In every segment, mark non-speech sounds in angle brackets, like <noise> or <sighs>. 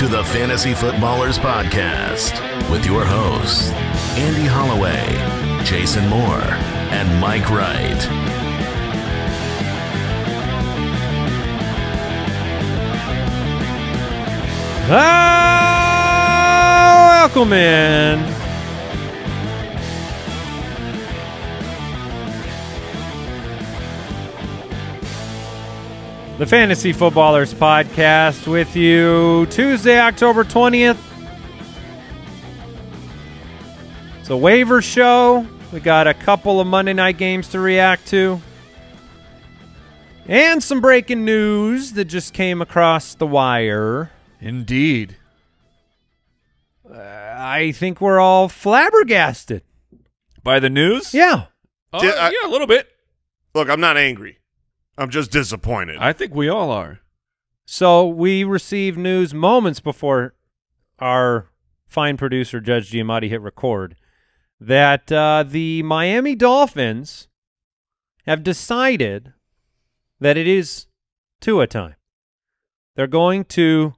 to the Fantasy Footballers Podcast with your hosts, Andy Holloway, Jason Moore, and Mike Wright. Ah, welcome in. The Fantasy Footballers Podcast with you Tuesday, October 20th. It's a waiver show. We got a couple of Monday night games to react to. And some breaking news that just came across the wire. Indeed. Uh, I think we're all flabbergasted. By the news? Yeah. Oh, Did I- yeah, a little bit. Look, I'm not angry. I'm just disappointed. I think we all are. So we received news moments before our fine producer, Judge Giamatti, hit record that uh, the Miami Dolphins have decided that it is Tua time. They're going to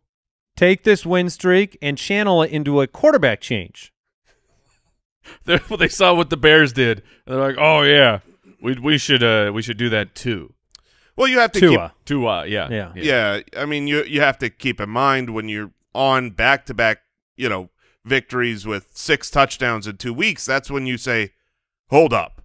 take this win streak and channel it into a quarterback change. They're, <laughs> they saw what the Bears did. They're like, oh yeah, we we should uh we should do that too. Well, you have to Tua. Tua, yeah, Yeah. keep. Yeah, I mean, you you have to keep in mind when you're on back to back, you know, victories with six touchdowns in two weeks. That's when you say, "Hold up,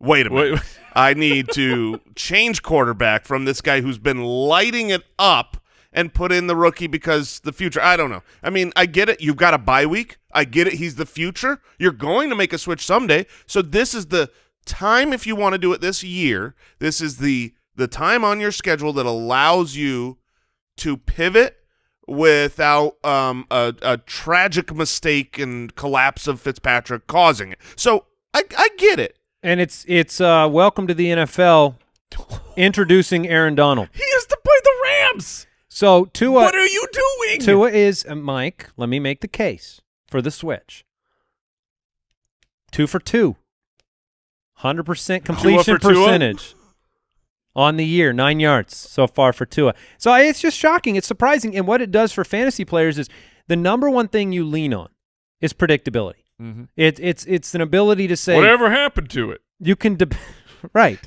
wait a minute, Wait, I need to <laughs> change quarterback from this guy who's been lighting it up." And put in the rookie because the future. I don't know. I mean, I get it. You've got a bye week. I get it. He's the future. You're going to make a switch someday. So this is the time if you want to do it this year. This is the the time on your schedule that allows you to pivot without um, a, a tragic mistake and collapse of Fitzpatrick causing it. So I, I get it. And it's it's uh, welcome to the NFL <laughs> introducing Aaron Donald. he has to play the Rams. So Tua what are you doing? Tua is uh, Mike. Let me make the case for the switch. Two for two. Hundred percent completion for Tua? Percentage on the year, nine yards so far for Tua. So it's just shocking. It's surprising, and what it does for fantasy players is the number one thing you lean on is predictability. Mhm. It, it's it's an ability to say Whatever happened to it? you can, de- <laughs> right,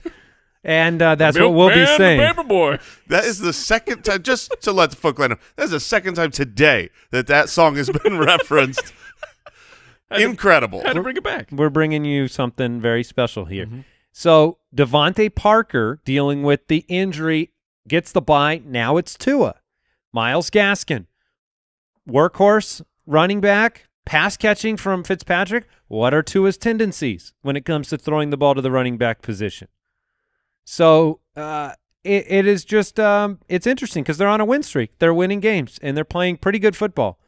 and uh, that's what we'll be the saying. paper boy. That is the second time, just to let the folk know, that is the second time today that that song has been <laughs> referenced. Incredible. Had to bring it back. we're bringing you something very special here. Mm-hmm. So DeVante Parker dealing with the injury gets the bye. Now it's Tua. Myles Gaskin, workhorse, running back, pass catching from Fitzpatrick. What are Tua's tendencies when it comes to throwing the ball to the running back position? So uh, it, it is just um, it's interesting because they're on a win streak. They're winning games and they're playing pretty good football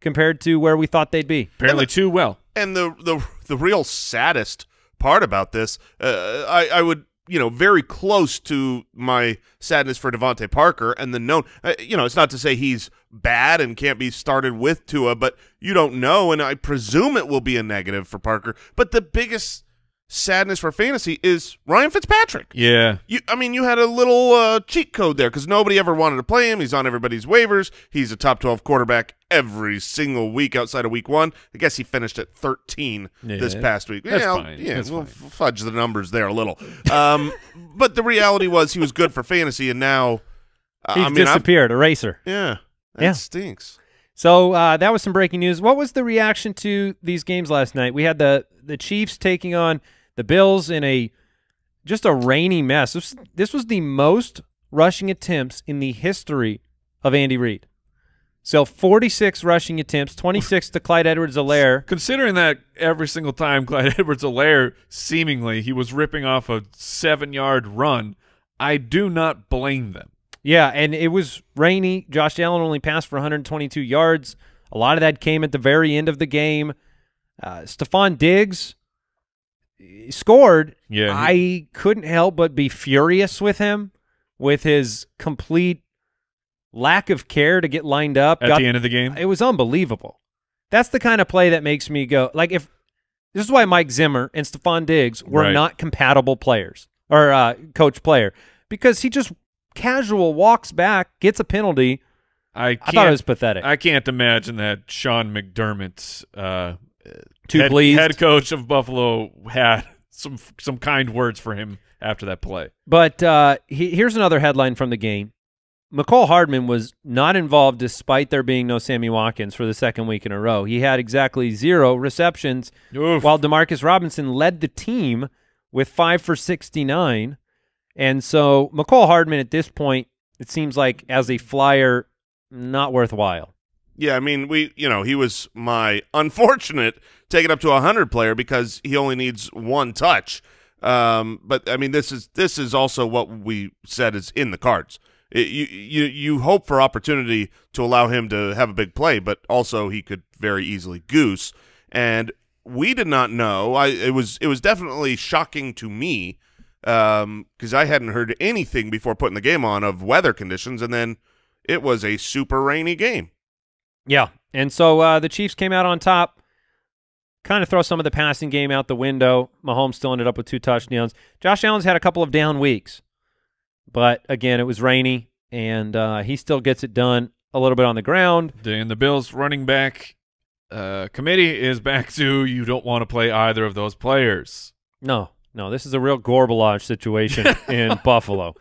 compared to where we thought they'd be. Apparently too well. And the the the real saddest part about this, uh, I I would you know very close to my sadness for DeVante Parker and the known. Uh, you know, it's not to say he's bad and can't be started with Tua, but you don't know, and I presume it will be a negative for Parker. But the biggest sadness for fantasy is Ryan Fitzpatrick. Yeah. You, I mean, you had a little uh, cheat code there because nobody ever wanted to play him. He's on everybody's waivers. He's a top 12 quarterback every single week outside of week one. I guess he finished at 13 this past week. That's yeah, fine. Yeah, That's we'll fine. fudge the numbers there a little. Um, <laughs> but the reality was he was good for fantasy, and now, uh, He's I mean, I've- disappeared, eraser. yeah, that Yeah. stinks. So uh, that was some breaking news. What was the reaction to these games last night? We had the the Chiefs taking on the Bills in a just a rainy mess. This, this was the most rushing attempts in the history of Andy Reid. So 46 rushing attempts, 26 to Clyde Edwards-Helaire. Considering that every single time Clyde <laughs> Edwards-Helaire seemingly he was ripping off a seven-yard run, I do not blame them. Yeah, and it was rainy. Josh Allen only passed for 122 yards. A lot of that came at the very end of the game. Uh, Stefon Diggs scored. Yeah, I couldn't help but be furious with him with his complete lack of care to get lined up. At Got- the end of the game, it was unbelievable. That's the kind of play that makes me go like if this is why Mike Zimmer and Stefon Diggs were Right. not compatible players or uh, coach player because he just casual walks back, gets a penalty. I I thought it was pathetic. I can't imagine that Sean McDermott, uh, Too head, pleased. head coach of Buffalo, had some some kind words for him after that play. But uh, he, here's another headline from the game. Mecole Hardman was not involved despite there being no Sammy Watkins for the second week in a row. He had exactly zero receptions, Oof. while Demarcus Robinson led the team with five for 69. And so Mecole Hardman at this point, it seems like as a flyer, not worthwhile. Yeah, I mean, we, you know, he was my <laughs> unfortunate take it up to a hundred player because he only needs one touch. Um, but I mean, this is this is also what we said is in the cards. It, you you you hope for opportunity to allow him to have a big play, but also he could very easily goose. And we did not know. I it was it was definitely shocking to me because I hadn't heard anything before putting the game on of weather conditions, and then it was a super rainy game. Yeah. And so uh, the Chiefs came out on top, kind of throw some of the passing game out the window. Mahomes still ended up with two touchdowns. Josh Allen's had a couple of down weeks, but again, it was rainy, and uh, he still gets it done a little bit on the ground. And the Bills running back uh, committee is back to you don't want to play either of those players. No, no, this is a real Gorbalage situation <laughs> in Buffalo.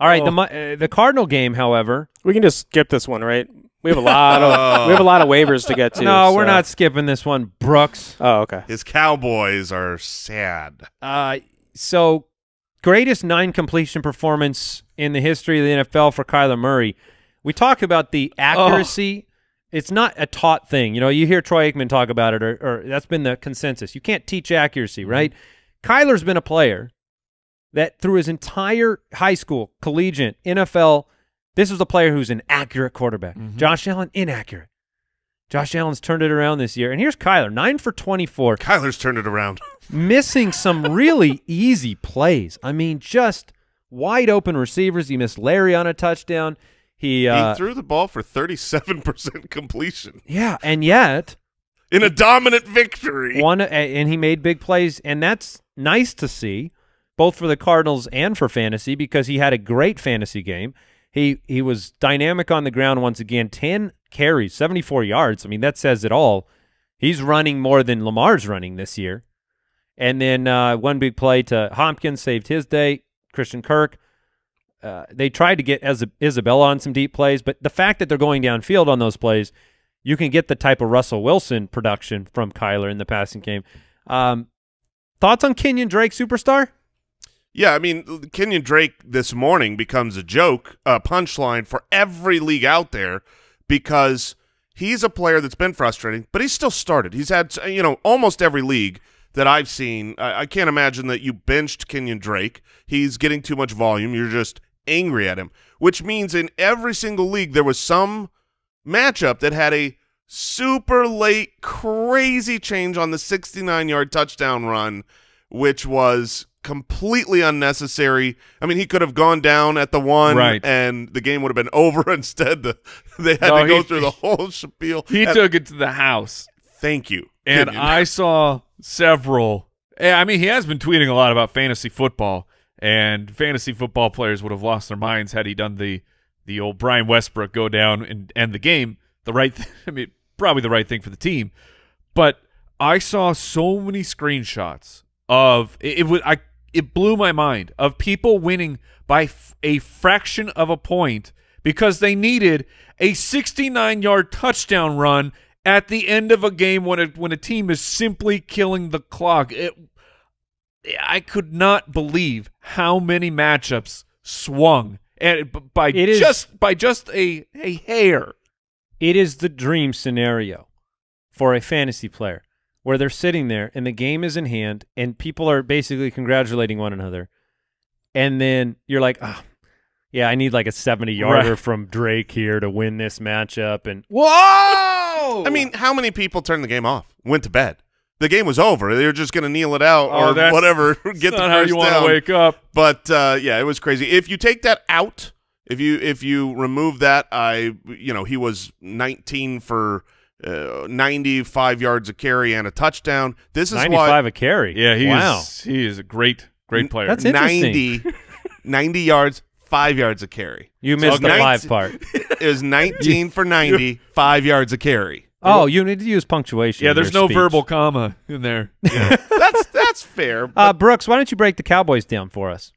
All right, the Oh. Mo- uh, the Cardinal game, however, We can just skip this one, right? We have a lot of <laughs> we have a lot of waivers to get to. no, we're not skipping this one, Brooks. Oh, okay. His Cowboys are sad. Uh, so greatest nine completion performance in the history of the NFL for Kyler Murray. We talk about the accuracy. It's not a taught thing. You know, you hear Troy Aikman talk about it, or, or that's been the consensus. You can't teach accuracy, right? Kyler's been a player that through his entire high school, collegiate, NFL, this was a player who's an accurate quarterback. Josh Allen, inaccurate. Josh Allen's turned it around this year. And here's Kyler, nine for 24 Kyler's turned it around. <laughs> missing some really easy plays. I mean, just wide open receivers. He missed Larry on a touchdown. He, uh, he threw the ball for 37% completion yeah, and yet in a dominant victory. one, and he made big plays, and that's nice to see, both for the Cardinals and for fantasy because he had a great fantasy game. He he was dynamic on the ground once again. Ten carries, seventy four yards. I mean, that says it all. He's running more than Lamar's running this year. And then uh, one big play to Hopkins saved his day. Christian Kirk. Uh, they tried to get Isa- Isabella on some deep plays, but the fact that they're going downfield on those plays, you can get the type of Russell Wilson production from Kyler in the passing game. Um, thoughts on Kenyon Drake, superstar? Yeah, I mean, Kenyon Drake this morning becomes a joke, a punchline for every league out there because he's a player that's been frustrating, but he's still started. He's had, you know, almost every league that I've seen. I, I can't imagine that you benched Kenyon Drake. He's getting too much volume. You're just angry at him, which means in every single league there was some matchup that had a super late, crazy change on the 69 yard touchdown run, which was completely unnecessary. I mean, he could have gone down at the one, Right. and the game would have been <laughs> over. Instead, the, they had No, to go he- through the whole spiel. He took it to the house. Thank you. And. I saw several. eh, I mean, he has been tweeting a lot about fantasy football, and fantasy football players would have lost their minds had he done the the old Brian Westbrook go down and end the game. The right, <laughs> th- I mean, probably the right thing for the team. But I saw so many screenshots of it. it was I. It blew my mind of people winning by f- a fraction of a point because they needed a 69 yard touchdown run at the end of a game when a, when a team is simply killing the clock. It, I could not believe how many matchups swung and by It is- just by just a a hair. It is the dream scenario for a fantasy player where they're sitting there and the game is in hand and people are basically congratulating one another. And then you're like, oh, yeah, I need like a 70 yarder Right. from Drake here to win this matchup. And whoa! I mean, how many people turned the game off? Went to bed. The game was over. They were just going to kneel it out Oh, or that's- whatever. That's <laughs> Get the not how first you want down. to wake up. But uh, yeah, it was crazy. If you take that out, if you if you remove that, I you know he was 19 for uh, 95 yards a carry and a touchdown. This is 95 a carry. Yeah, he wow. is he is a great great player. That's interesting. 90 <laughs> 90 yards, five yards a carry. You missed the 19 five part. <laughs> It was 19 for 90, <laughs> five yards a carry. Oh, you need to use punctuation. Yeah, in there's your no speech. verbal comma in there. That's that's fair. Uh, Brooks, why don't you break the Cowboys down for us?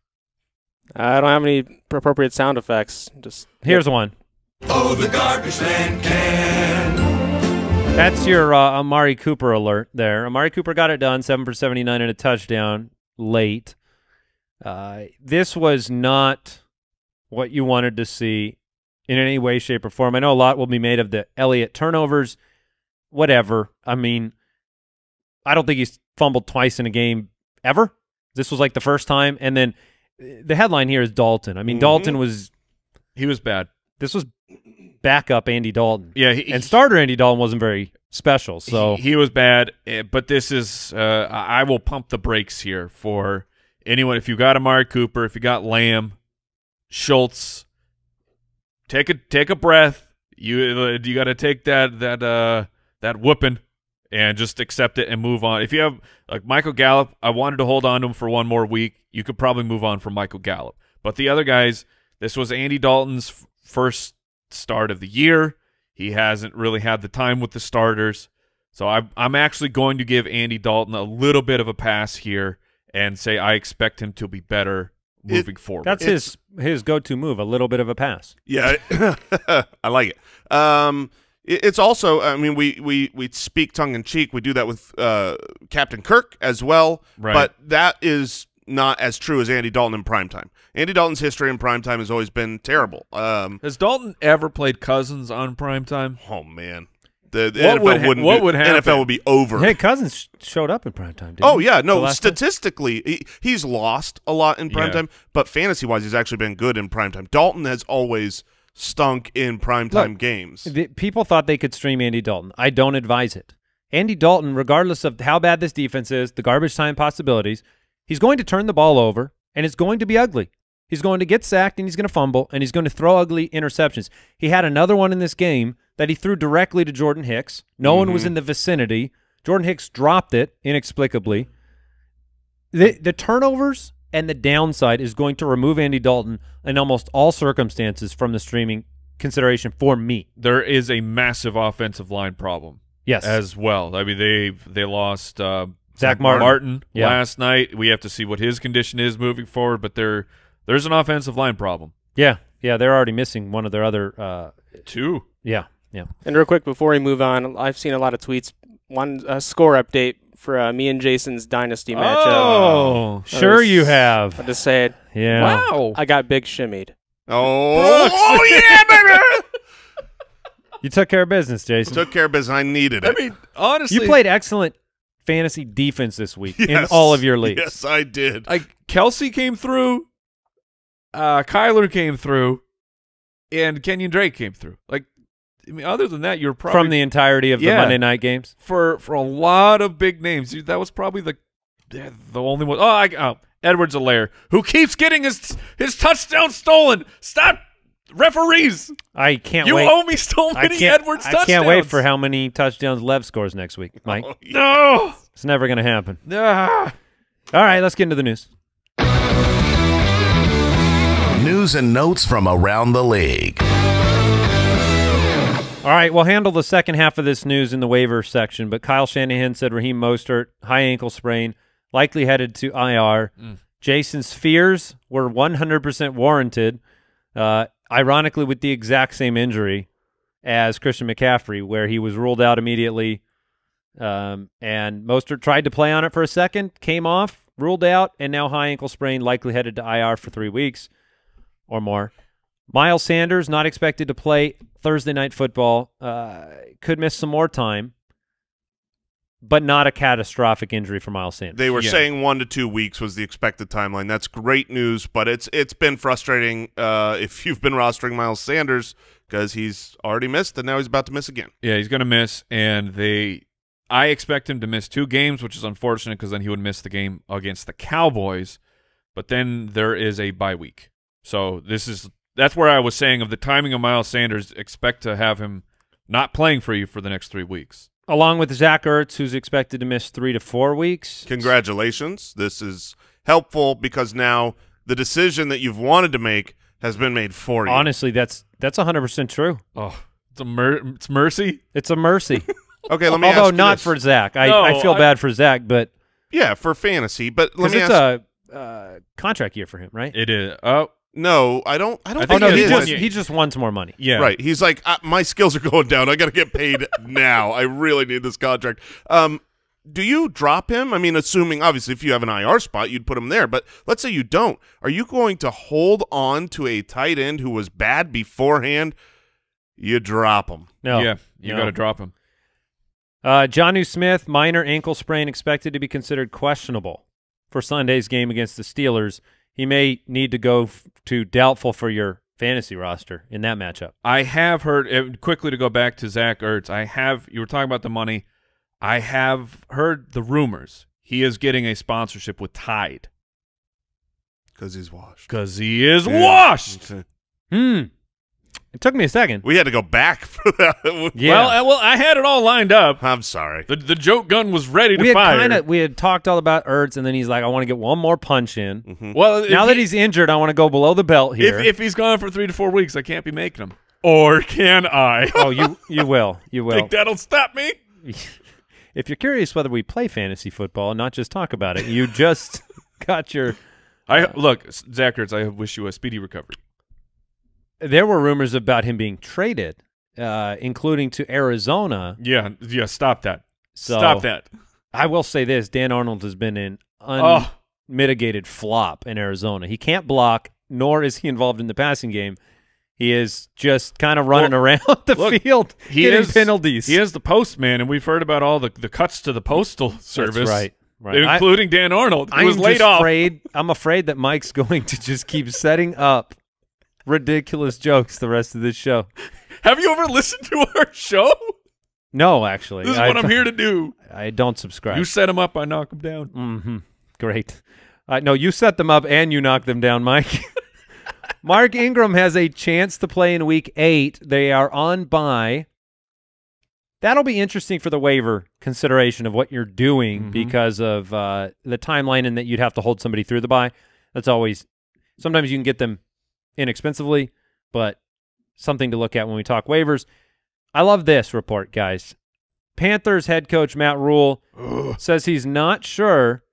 I don't have any appropriate sound effects. Just Here's one. Oh, the garbage man can. That's your uh, Amari Cooper alert there. Amari Cooper got it done, 7 for 79 and a touchdown late. Uh, this was not what you wanted to see in any way, shape, or form. I know a lot will be made of the Elliott turnovers, whatever. I mean, I don't think he's fumbled twice in a game ever. This was like the first time. And then the headline here is Dalton. I mean, Mhm. Dalton was he was bad. this was backup Andy Dalton. Yeah, he, And starter Andy Dalton wasn't very special. So he, he was bad, eh, but this is uh, I I will pump the brakes here for anyone. If you got Amari Cooper, if you got Lamb, Schultz, take a take a breath. You uh, you got to take that that uh that whooping and just accept it and move on. If you have like Michael Gallup, I wanted to hold on to him for one more week. You could probably move on from Michael Gallup, but the other guys, this was Andy Dalton's first start of the year. He hasn't really had the time with the starters. So I, I'm actually going to give Andy Dalton a little bit of a pass here and say I expect him to be better It- moving forward. That's It's- his his go to move. A little bit of a pass. Yeah, <coughs> I like it. Um, it- it's also, I mean, we we we speak tongue in cheek. We do that with uh, Captain Kirk as well, Right. but that is not as true as Andy Dalton in primetime. Andy Dalton's history in primetime has always been terrible. Um, Has Dalton ever played Cousins on primetime? oh man, the, the What NFL would ha- wouldn't what be- would happen? NFL would be over. Hey, Cousins showed up in prime time. Didn't Oh yeah, no. Statistically, he, he's lost a lot in Yeah. primetime, but fantasy wise, he's actually been good in primetime. Dalton has always stunk in primetime games. The, people thought they could stream Andy Dalton. I don't advise it. Andy Dalton, regardless of how bad this defense is, the garbage time possibilities, he's going to turn the ball over and it's going to be ugly. He's going to get sacked and he's going to fumble and he's going to throw ugly interceptions. He had another one in this game that he threw directly to Jordan Hicks. No one was mm-hmm. in the vicinity. Jordan Hicks dropped it inexplicably. The the turnovers and the downside is going to remove Andy Dalton in almost all circumstances from the streaming consideration for me. There is a massive offensive line problem Yes. as well. I mean, they they lost uh, Zack Martin. Yeah. last night. We have to see what his condition is moving forward, but there there's an offensive line problem yeah. Yeah. They're already missing one of their other. Uh, too. yeah. Yeah. And real quick before we move on, I've seen a lot of tweets. One uh, score update for uh, me and Jason's dynasty matchup. Oh, Sure, was- you have. I'll just say it. Yeah. wow! I got big shimmied. Oh, oh yeah, baby! You took care of business, Jason. Took care of business. I needed it. I mean, honestly, you played excellent fantasy defense this week in all of your leagues. Yes, I did. like Kelsey came through, uh, Kyler came through, and Kenyon Drake came through. Like, I mean, other than that, you're probably From the entirety of the Monday night games. for for a lot of big names. That was probably the the only one. Oh, I, oh Edwards Helaire, who keeps getting his his touchdown stolen. Stop, referees! I can't you wait. owe me so I many can't, Edwards I touchdowns. can't wait for how many touchdowns Lev scores next week, Mike. Oh, <laughs> yeah. No. It's never going to happen. Ah. All right, let's get into the news. News and notes from around the league. All right, we'll handle the second half of this news in the waiver section, but Kyle Shanahan said Raheem Mostert, high ankle sprain, likely headed to IR. Jason's fears were 100% warranted, uh, ironically, with the exact same injury as Christian McCaffrey, where he was ruled out immediately. Um, and Mostert tried to play on it for a second, came off, ruled out, and now high ankle sprain, likely headed to IR for three weeks or more. Miles Sanders not expected to play Thursday night football. Uh, could miss some more time, but not a catastrophic injury for Miles Sanders. They were Yeah. saying one to two weeks was the expected timeline. That's great news, but it's it's been frustrating uh, if you've been rostering Miles Sanders because he's already missed and now he's about to miss again. Yeah, he's going to miss, and they. I expect him to miss two games, which is unfortunate because then he would miss the game against the Cowboys. But then there is a bye week, so this is that's where I was saying of the timing of Miles Sanders. Expect to have him not playing for you for the next three weeks. Along with Zach Ertz, who's expected to miss three to four weeks. Congratulations. This is helpful because now the decision that you've wanted to make has been made for you. Honestly, that's that's 100% true. Oh, it's a mer- it's mercy. It's a mercy. <laughs> Okay, let me Although ask you not this. for Zach. I, No, I feel I- bad for Zach, but yeah for fantasy, but let because me it's ask. a uh, contract year for him, right? It is. Oh, no, I don't. I don't I oh think no, it he just he just wants more money. yeah. Right. He's like, uh, my skills are going down. I got to get paid <laughs> now. I really need this contract. Um, do you drop him? I mean, assuming obviously if you have an IR spot, you'd put him there. But let's say you don't. Are you going to hold on to a tight end who was bad beforehand? You drop him. No, Yeah, you no. got to drop him. Uh, Jonnu Smith, minor ankle sprain, expected to be considered questionable for Sunday's game against the Steelers. He may need to go f- to doubtful for your fantasy roster in that matchup. I have heard uh, quickly to go back to Zach Ertz. I have you were talking about the money. I have heard the rumors he is getting a sponsorship with Tide Because he's washed. because he is Yeah. washed. Hmm. It took me a second. We had to go back <laughs> for that. Yeah. Well, uh, well, I had it all lined up. I'm sorry. The the joke gun was ready to we had fire. kind of we had talked all about Ertz, and then he's like, "I want to get one more punch in." Mhm. well, now if that he's injured, I want to go below the belt here. if if he's gone for three to four weeks, I can't be making him. Or can I? <laughs> oh, you you will you will. Think that'll stop me? <laughs> if you're curious whether we play fantasy football, not just talk about it, you just got your. I look, Zach Ertz. I wish you a speedy recovery. There were rumors about him being traded, uh, including to Arizona. Yeah, yeah. Stop that. So stop that. I will say this: Dan Arnold has been an Oh, unmitigated flop in Arizona. He can't block, nor is he involved in the passing game. He is just kind of running Well, around <laughs> the look, field, he getting is penalties. He is the postman, and we've heard about all the the cuts to the postal service. That's right. Right. I- including Dan Arnold. I'm was laid just off. afraid. I'm afraid that Mike's <laughs> going to just keep setting up ridiculous jokes the rest of this show. <laughs> Have you ever listened to our show? No, actually, This is I, what I'm here to do. I don't subscribe. You set them up, I knock them down. mm-hmm. Great. Uh, no, you set them up and you knock them down, Mike. <laughs> Mark Ingram has a chance to play in Week Eight. They are on bye. That'll be interesting for the waiver consideration of what you're doing Mhm. because of uh, the timeline and that you'd have to hold somebody through the bye. That's always sometimes you can get them inexpensively, but something to look at when we talk waivers. I love this report, guys. Panthers head coach Matt Rhule says he's not sure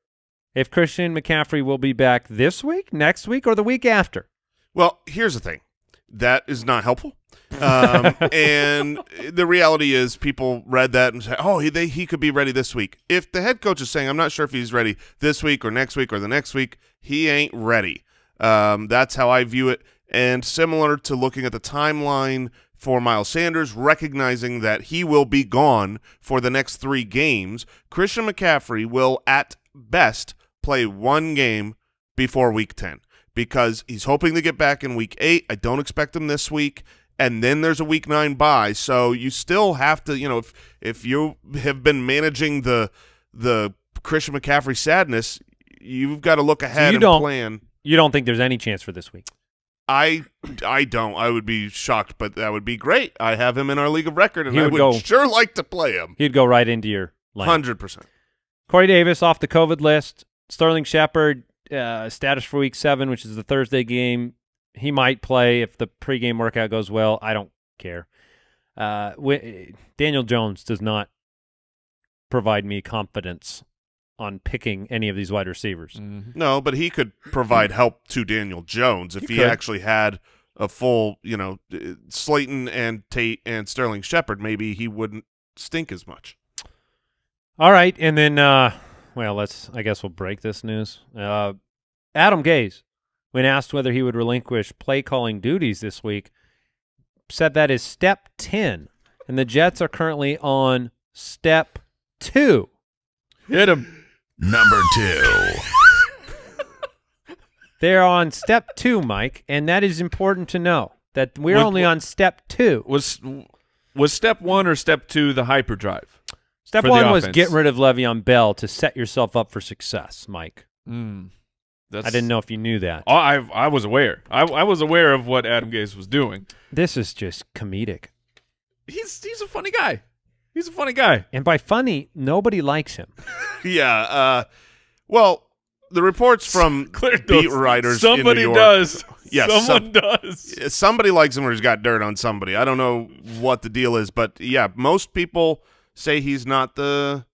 if Christian McCaffrey will be back this week, next week, or the week after. Well, here's the thing. That is not helpful. Um, <laughs> and the reality is people read that and say, oh, he, they, he could be ready this week. If the head coach is saying, I'm not sure if he's ready this week or next week or the next week, he ain't ready. Um, that's how I view it. And similar to looking at the timeline for Miles Sanders, recognizing that he will be gone for the next three games, Christian McCaffrey will at best play one game before week 10 because he's hoping to get back in week 8. I don't expect him this week. And then there's a week 9 bye. So you still have to, you know, if if you have been managing the the Christian McCaffrey sadness, you've got to look ahead you and don't- plan. You don't think there's any chance for this week? I I don't. I would be shocked, but that would be great. I have him in our league of record, and He I would would go- sure like to play him. He'd go right into your. Hundred percent. Corey Davis off the COVID list. Sterling Shepard uh, status for Week Seven, which is the Thursday game. He might play if the pregame workout goes well. I don't care. Uh, Daniel Jones does not provide me confidence on picking any of these wide receivers. Mm-hmm. No, but he could provide help to Daniel Jones if He he, actually had a full, you know, uh, Slayton and Tate and Sterling Shepard. Maybe he wouldn't stink as much. All right, and then uh well, let's I guess we'll break this news. Uh Adam Gase, when asked whether he would relinquish play calling duties this week, said that is step 10 and the Jets are currently on step 2. Hit him. Number two. <laughs> They're on step 2, Mike, and that is important to know that we're Would- only on step 2. Was was step one or step two the hyperdrive? Step 1 was get rid of Le'Veon Bell to set yourself up for success, Mike. Mm. That's, I didn't know if you knew that. Oh, I I was aware. I I was aware of what Adam Gase was doing. This is just comedic. He's he's a funny guy. He's a funny guy. And by funny, nobody likes him. <laughs> Yeah. Uh, well, the reports from <laughs> Clear beat those- writers Somebody in New York, does. <laughs> Yes, Someone does. somebody likes him or he's got dirt on somebody. I don't know what the deal is, but yeah, most people say he's not the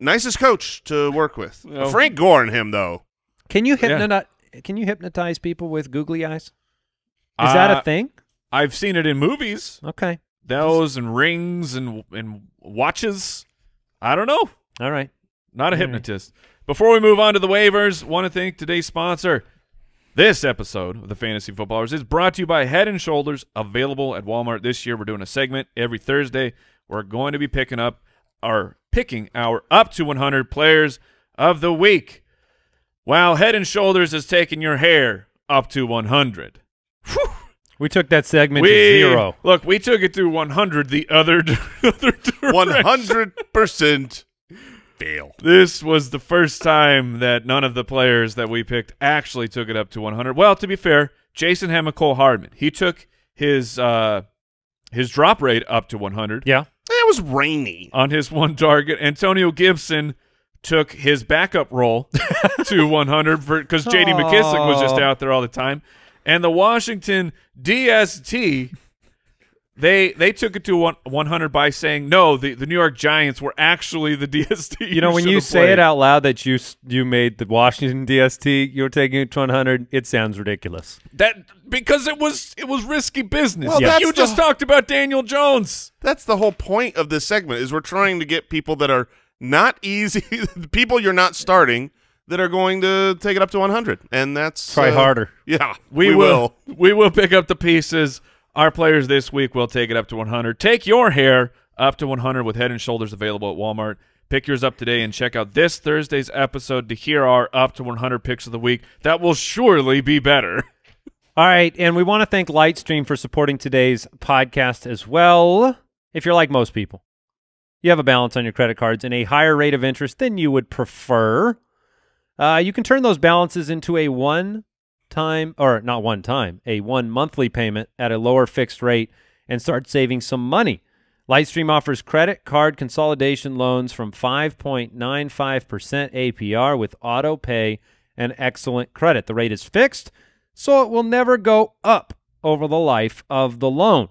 nicest coach to work with. No. Frank Gore and him though. Can you Yeah. hypnotize? Can you hypnotize people with googly eyes? Is that Uh, a thing? I've seen it in movies. Okay. Those and rings and and watches. I don't know. All right. Not a All right. hypnotist. Before we move on to the waivers, want to thank today's sponsor. This episode of the Fantasy Footballers is brought to you by Head and Shoulders, available at Walmart this year. We're doing a segment every Thursday. We're going to be picking up our picking our up to 100 players of the week. While Head and Shoulders is taking your hair up to 100. We took that segment We to zero. Look, we took it to 100 the other, <laughs> other direction. One hundred percent fail. This was the first time that none of the players that we picked actually took it up to 100. Well, to be fair, Jason had Mecole Hardman. He took his uh, his drop rate up to 100 Yeah. It was rainy. on his one target. Antonio Gibson took his backup role <laughs> to 100 because J.D. McKissic was just out there all the time, and the Washington DST. They they took it to one, 100 by saying no. The, the New York Giants were actually the <laughs> DST. You know, when you should've say it out loud that you you made the Washington DST, you're taking it to 100. It sounds ridiculous. That because it was it was risky business. Well, Yeah. that's You the- just talked about Daniel Jones. That's the whole point of this segment is we're trying to get people that are not easy, <laughs> people you're not starting that are going to take it up to 100, and that's Try uh, harder. Yeah, We, will. We will pick up the pieces. Our players this week will take it up to 100. Take your hair up to 100 with Head and Shoulders available at Walmart. Pick yours up today and check out this Thursday's episode to hear our up to 100 picks of the week. That will surely be better. All right, and we want to thank Lightstream for supporting today's podcast as well. If you're like most people, you have a balance on your credit cards and a higher rate of interest than you would prefer. Uh, you can turn those balances into a one time, or not one time, a one monthly payment at a lower fixed rate and start saving some money. Lightstream offers credit card consolidation loans from 5.95% APR with auto pay and excellent credit. The rate is fixed, so it will never go up over the life of the loan.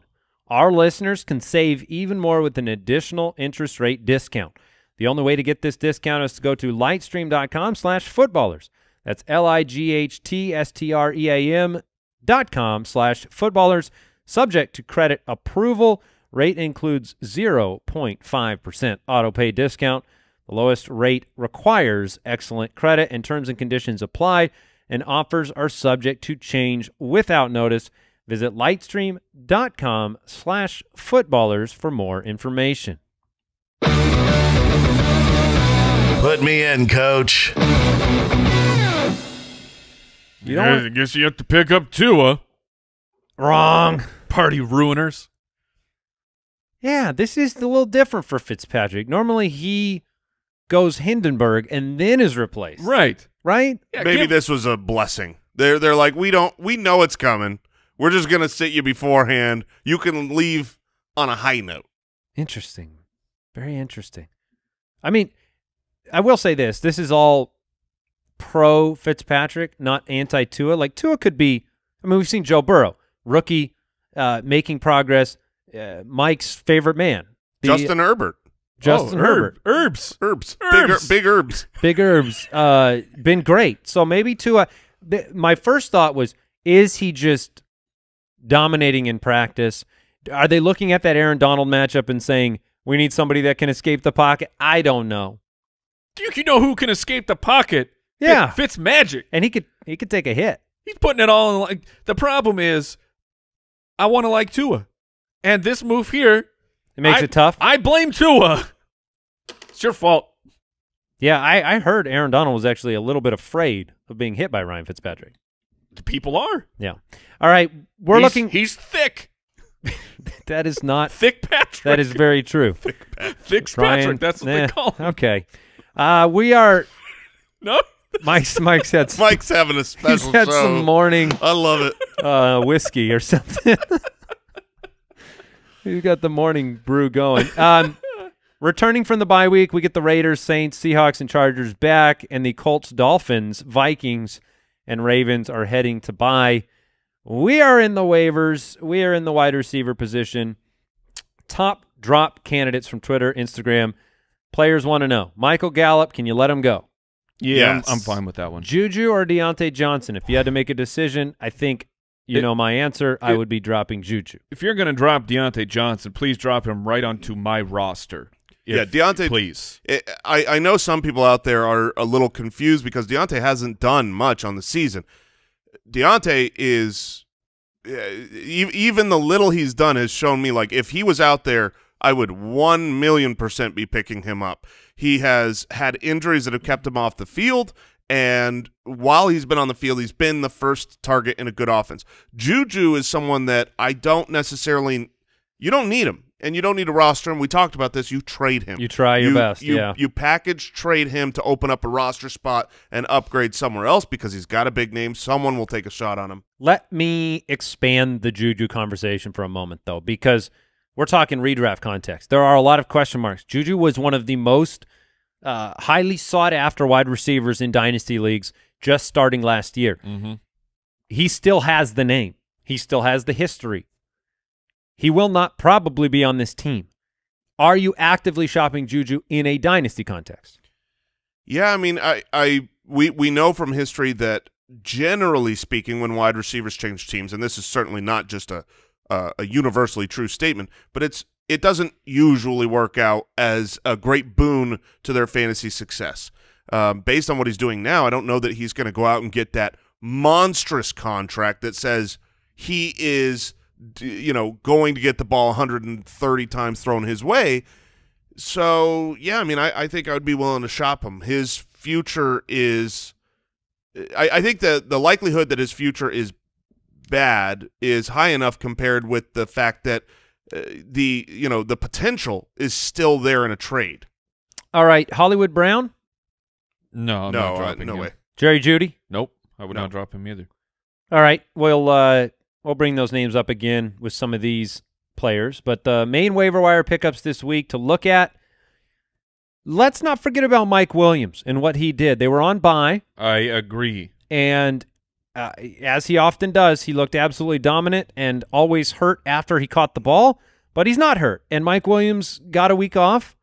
Our listeners can save even more with an additional interest rate discount. The only way to get this discount is to go to lightstream.com slash footballers. That's L-I-G-H-T-S-T-R-E-A-M dot com slash footballers. Subject to credit approval. Rate includes 0.5% auto pay discount. The lowest rate requires excellent credit and terms and conditions apply and offers are subject to change without notice. Visit lightstream.com slash footballers for more information. Put me in, coach. You don't I guess you have to pick up Tua. wrong. Party ruiners. Yeah, this is a little different for Fitzpatrick. Normally he goes Hindenburg and then is replaced. Right. Right? Yeah, Maybe this was a blessing. They're they're like we don't we know it's coming. We're just gonna sit you beforehand. You can leave on a high note. Interesting. Very interesting. I mean, I will say this. This is all pro Fitzpatrick, not anti Tua. Like Tua could be I mean, we've seen Joe Burrow, rookie, uh, making progress, uh, Mike's favorite man. The- Justin Herbert, Justin Oh, Herbert. Herb- Herbs. herbs, Herbs. big big herbs. Big Herbs uh, been great. So maybe Tua. th- my first thought was, is he just dominating in practice? Are they looking at that Aaron Donald matchup and saying we need somebody that can escape the pocket? I don't know. You, you know who can escape the pocket? Yeah. Fit- Fitz Magic. And he could he could take a hit. He's putting it all in. Like the problem is, I want to like Tua, and this move here It makes I- it tough. I blame Tua. It's your fault. yeah, I, I heard Aaron Donald was actually a little bit afraid of being hit by Ryan Fitzpatrick. The people are. Yeah. All right, we're He's- looking. He's thick, <laughs> that is not. thick Patrick. That is very true. <laughs> thick Ryan- Patrick. That's what eh, they call him. Okay. Uh, we are. <laughs> No, Mike's Mike's had some, Mike's having a special. he's had show. some morning I love it. uh, whiskey or something. He's got the morning brew going. Um, returning from the bye week, we get the Raiders, Saints, Seahawks, and Chargers back, and the Colts, Dolphins, Vikings, and Ravens are heading to bye. We are in the waivers. We are in the wide receiver position. Top drop candidates from Twitter, Instagram. Players want to know. Michael Gallup, can you let him go? Yeah, I'm, I'm fine with that one. Juju or Diontae Johnson? If you had to make a decision, I think you It- know my answer. I would be dropping Juju. If you're going to drop Diontae Johnson, please drop him right onto my roster. Yeah, If- Diontae- Please. I- I, I know some people out there are a little confused because Diontae hasn't done much on the season. Diontae is uh, even the little he's done has shown me like if he was out there, I would one million percent be picking him up. He has had injuries that have kept him off the field, and while he's been on the field, he's been the first target in a good offense. Juju is someone that I don't necessarily. You don't need him, and you don't need to roster him. We talked about this. You trade him. You try your You- best, you- yeah. You package trade him to open up a roster spot and upgrade somewhere else because he's got a big name. Someone will take a shot on him. Let me expand the Juju conversation for a moment, though, because we're talking redraft context. There are a lot of question marks. Juju was one of the most uh, highly sought after wide receivers in dynasty leagues just starting last year. Mm-hmm. He still has the name. He still has the history. He will not probably be on this team. Are you actively shopping Juju in a dynasty context? Yeah, I mean, I, I, we, we know from history that generally speaking, when wide receivers change teams, and this is certainly not just a, uh, a universally true statement, but it's it doesn't usually work out as a great boon to their fantasy success. Um, based on what he's doing now, I don't know that he's going to go out and get that monstrous contract that says he is, you know, going to get the ball 130 times thrown his way. So yeah, I mean, I, I think I would be willing to shop him. His future is, I, I think the the likelihood that his future is bad is high enough compared with the fact that uh, the you know the potential is still there in a trade. All right, Hollywood Brown, No, I'm no, not uh, no him. way. Jerry Jeudy. Nope, I would No. not drop him either. All right, we'll uh, we'll bring those names up again with some of these players, but the main waiver wire pickups this week to look at. Let's not forget about Mike Williams and what he did. They were on bye, I agree. and uh, as he often does, he looked absolutely dominant and always hurt after he caught the ball. But he's not hurt, and Mike Williams got a week off.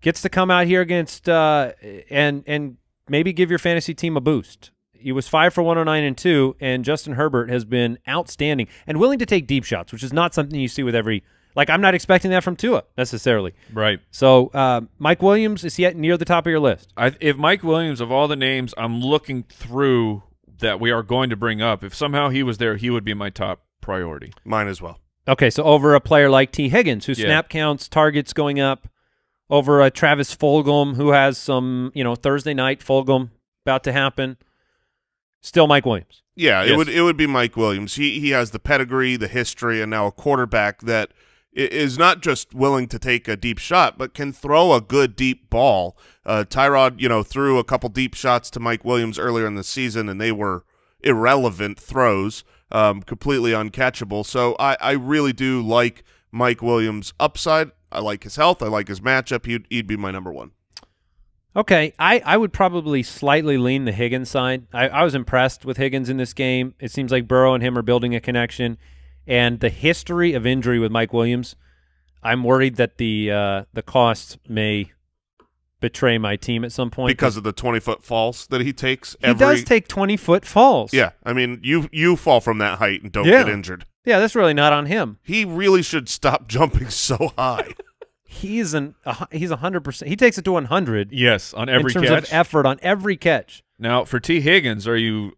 Gets to come out here against uh, and and maybe give your fantasy team a boost. He was five for 109 and two, and Justin Herbert has been outstanding and willing to take deep shots, which is not something you see with every. Like I'm not expecting that from Tua necessarily. Right. So uh, Mike Williams is he yet near the top of your list. I, if Mike Williams, of all the names I'm looking through that we are going to bring up, if somehow he was there, he would be my top priority. Mine as well. Okay, so over a player like Tee Higgins, whose Yeah. snap counts, targets going up, over a Travis Fulgham, who has some, you know, Thursday night Fulgham about to happen. Still Mike Williams. Yeah, it would it would be Mike Williams. He he has the pedigree, the history, and now a quarterback that is not just willing to take a deep shot, but can throw a good deep ball. Uh, Tyrod, you know, threw a couple deep shots to Mike Williams earlier in the season, and they were irrelevant throws, um, completely uncatchable. So I, I really do like Mike Williams' upside. I like his health. I like his matchup. He'd, he'd be my number one. Okay, I, I would probably slightly lean the Higgins side. I, I was impressed with Higgins in this game. It seems like Burrow and him are building a connection, and the history of injury with Mike Williams. I'm worried that the uh, the cost may betray my team at some point Because of the 20-foot falls that he takes he does take 20 foot falls. Yeah, I mean, you you fall from that height and don't Yeah. get injured. yeah, that's really not on him. He really should stop <laughs> jumping so high. He's an a hu- he's hundred percent. He takes it to one hundred Yes, on every in terms catch. of effort on every catch. now, for Tee Higgins, are you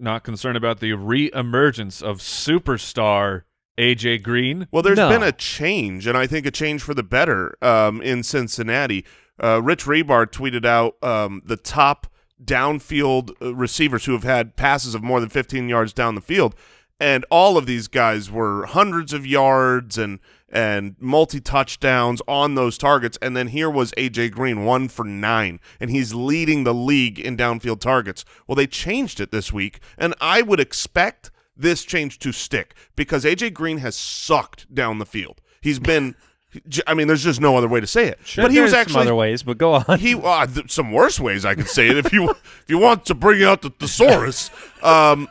not concerned about the re-emergence of superstar AJ Green? Well, there's No. been a change, and I think a change for the better um, in Cincinnati. Uh, Rich Hribar tweeted out um, the top downfield uh, receivers who have had passes of more than 15 yards down the field, and all of these guys were hundreds of yards and and multi touchdowns on those targets. And then here was AJ Green, one for nine, and he's leading the league in downfield targets. Well, they changed it this week, and I would expect this change to stick because AJ Green has sucked down the field. He's been. <laughs> I mean, there's just no other way to say it. But he There's was some actually other ways, but go on. he uh, some worse ways I could say it if you <laughs> if you want to bring out the thesaurus. Um,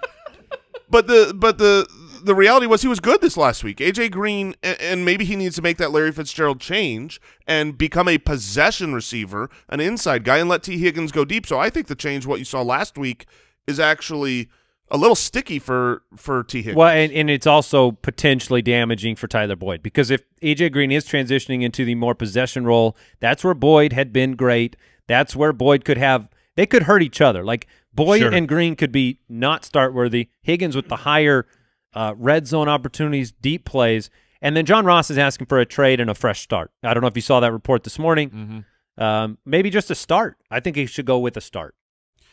but the but the the reality was he was good this last week. AJ Green and, and maybe he needs to make that Larry Fitzgerald change and become a possession receiver, an inside guy, and let Tee Higgins go deep. So I think the change what you saw last week is actually a little sticky for for Tee Higgins. Well, and, and it's also potentially damaging for Tyler Boyd because if AJ Green is transitioning into the more possession role, that's where Boyd had been great. That's where Boyd could have they could hurt each other. Like Boyd Sure. and Green could be not start worthy. Higgins with the higher uh, red zone opportunities, deep plays, and then John Ross is asking for a trade and a fresh start. I don't know if you saw that report this morning. Mm-hmm. Um, maybe just a start. I think he should go with a start.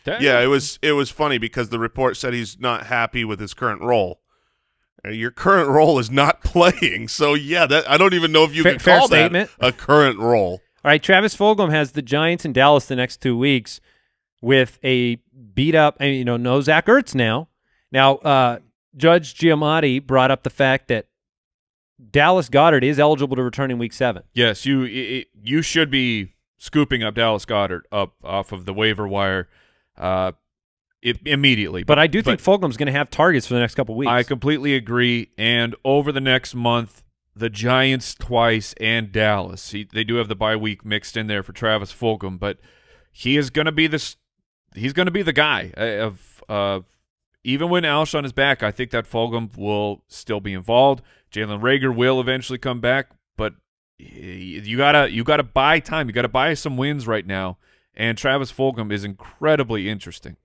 Yeah, it was it was funny because the report said he's not happy with his current role. Your current <laughs> role is not playing, so yeah, that I don't even know if you Fa- can call statement. that a current role. All right, Travis Fulgham has the Giants in Dallas the next two weeks with a beat up, and you know, no Zach Ertz now. Now, uh, Judge Giamatti brought up the fact that Dallas Goedert is eligible to return in week seven. Yes, you i- i you should be scooping up Dallas Goedert up off of the waiver wire uh, i immediately. But I do think Fulgham's going to have targets for the next couple weeks. I completely agree. And over the next month, the Giants twice and Dallas. He, they do have the bye week mixed in there for Travis Fulgham, but he is going to be this. He's going to be the guy uh, of. Uh, even when Alshon is back, I think that Fulgham will still be involved. Jalen Reagor will eventually come back, but you gotta you gotta buy time. You gotta buy some wins right now. And Travis Fulgham is incredibly interesting.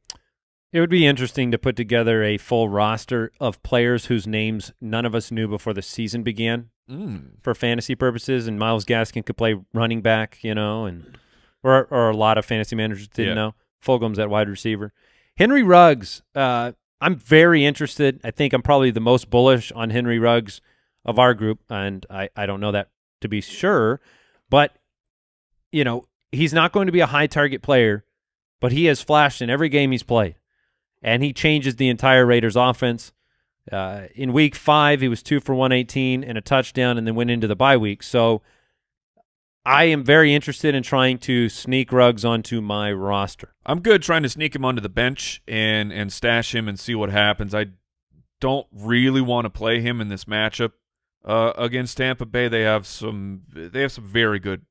It would be interesting to put together a full roster of players whose names none of us knew before the season began Mm. for fantasy purposes, and Myles Gaskin could play running back, you know, and or or a lot of fantasy managers didn't Yeah. know. Fulgham's at wide receiver. Henry Ruggs, uh, I'm very interested. I think I'm probably the most bullish on Henry Ruggs of our group, and I, I don't know that to be sure, but you know, he's not going to be a high target player, but he has flashed in every game he's played, and he changes the entire Raiders offense. Uh, in week five, he was two for 118 and a touchdown, and then went into the bye week. So I am very interested in trying to sneak Ruggs onto my roster. I'm good trying to sneak him onto the bench and and stash him and see what happens. I don't really want to play him in this matchup uh, against Tampa Bay. They have some they have some very good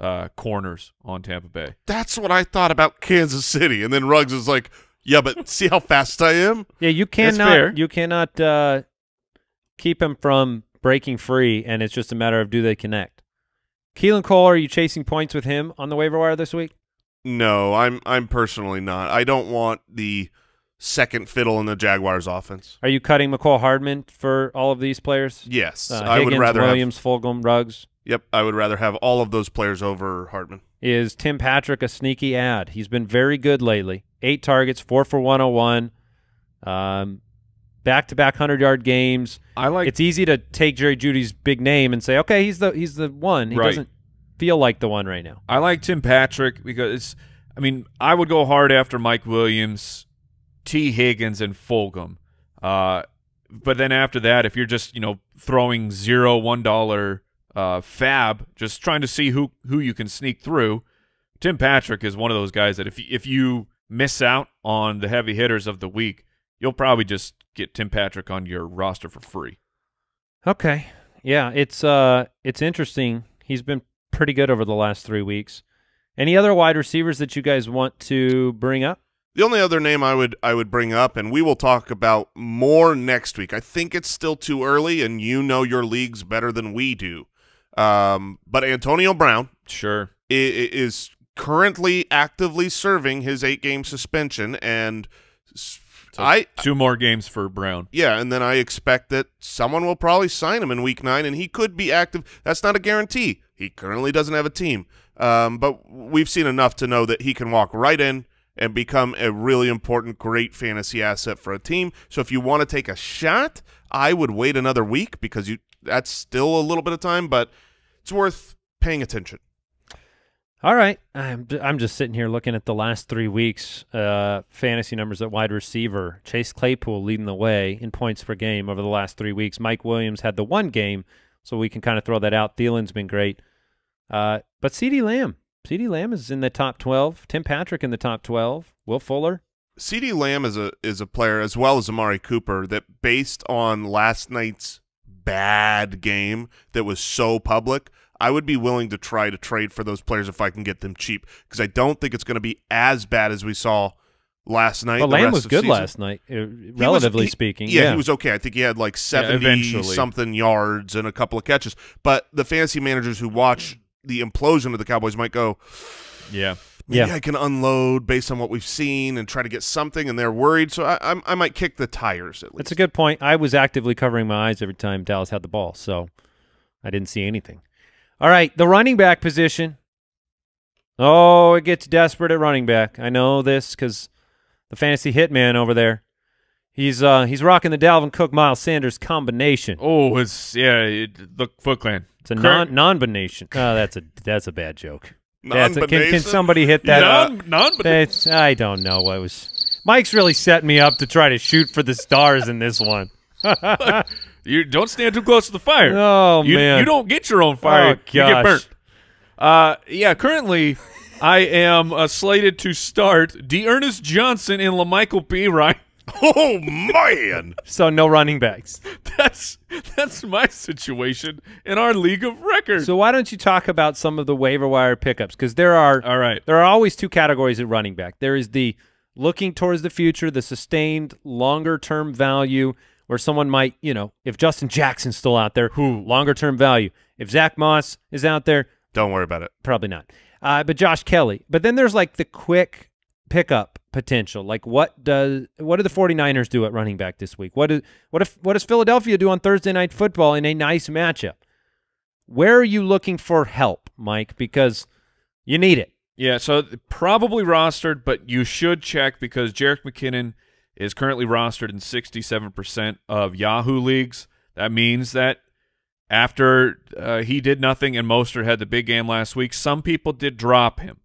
uh, corners on Tampa Bay. That's what I thought about Kansas City, and then Ruggs is like, "Yeah, but <laughs> see how fast I am." Yeah, you cannot you cannot uh, keep him from breaking free, and it's just a matter of do they connect. Keelan Cole, are you chasing points with him on the waiver wire this week? No, I'm I'm personally not. I don't want the second fiddle in the Jaguars offense. Are you cutting Mecole Hardman for all of these players? Yes, Uh, I would Higgins, rather Williams, Fulgham, Ruggs. Yep, I would rather have all of those players over Hardman. Is Tim Patrick a sneaky ad? He's been very good lately. Eight targets, four for 101. Um, back-to-back 100-yard games. I like it's easy to take Jerry Jeudy's big name and say, okay, he's the he's the one. He Right. doesn't feel like the one right now. I like Tim Patrick because I mean I would go hard after Mike Williams, Tee Higgins, and Fulgham. Uh, but then after that, if you're just you know throwing zero one dollar uh, FAAB, just trying to see who who you can sneak through, Tim Patrick is one of those guys that if if you miss out on the heavy hitters of the week, you'll probably just get Tim Patrick on your roster for free. Okay. Yeah, it's uh it's interesting. He's been pretty good over the last 3 weeks. Any other wide receivers that you guys want to bring up? The only other name I would I would bring up, and we will talk about more next week. I think it's still too early, and you know your leagues better than we do. Um, but Antonio Brown Sure. i- i- is currently actively serving his eight game suspension, and s- So I two more games for Brown. yeah, and then I expect that someone will probably sign him in week nine, and he could be active. That's not a guarantee. He currently doesn't have a team, um, but we've seen enough to know that he can walk right in and become a really important, great fantasy asset for a team. So if you want to take a shot, I would wait another week because you that's still a little bit of time, but it's worth paying attention. All right. I'm I'm just sitting here looking at the last 3 weeks uh fantasy numbers at wide receiver. Chase Claypool leading the way in points per game over the last 3 weeks. Mike Williams had the one game so we can kind of throw that out. Thielen's been great, uh, but CeeDee Lamb, CeeDee Lamb is in the top twelve. Tim Patrick in the top twelve. Will Fuller. CeeDee Lamb is a is a player as well as Amari Cooper that based on last night's bad game that was so public, I would be willing to try to trade for those players if I can get them cheap because I don't think it's going to be as bad as we saw last night. But the Lamb was good season. last night, uh, He was- relatively he- speaking. Yeah, he was okay. I think he had like seventy eventually. something yards and a couple of catches. But the fantasy managers who watch the implosion of the Cowboys might go, Yeah. maybe Yeah. I can unload based on what we've seen and try to get something, and they're worried. So I, I, I might kick the tires at least. That's a good point. I was actively covering my eyes every time Dallas had the ball, so I didn't see anything. All right, the running back position. Oh, it gets desperate at running back. I know this because the fantasy hitman over there. He's uh he's rocking the Dalvin Cook Miles Sanders combination. Oh, it's yeah. It, the Foot Clan. It's a non non bination. Oh, that's a that's a bad joke. That's a, can, can somebody hit that? non, non, That's, I don't know what was. Mike's really set me up to try to shoot for the stars in this one. <laughs> You don't stand too close to the fire. Oh you, man, you don't get your own fire. Oh, You get burnt. Uh, yeah. Currently, I am uh, slated to start D'Ernest Johnson and La'Mical Perine. <laughs> Oh man! So no running backs. That's that's my situation in our league of record. So why don't you talk about some of the waiver wire pickups? Because there are all right. there are always two categories at running back. There is the looking towards the future, the sustained longer term value, where someone might, you know, if Justin Jackson's still out there, who longer term value. If Zack Moss is out there, Don't worry about it. probably not. Uh, but Josh Kelley. But then there's like the quick pickup potential. Like what does what do the 49ers do at running back this week? What do what if what does Philadelphia do on Thursday night football in a nice matchup? Where are you looking for help, Mike? Because you need it. Yeah, so probably rostered, but you should check because Jerick McKinnon is currently rostered in 67% of Yahoo leagues. That means that after uh, he did nothing and Mostert had the big game last week, some people did drop him.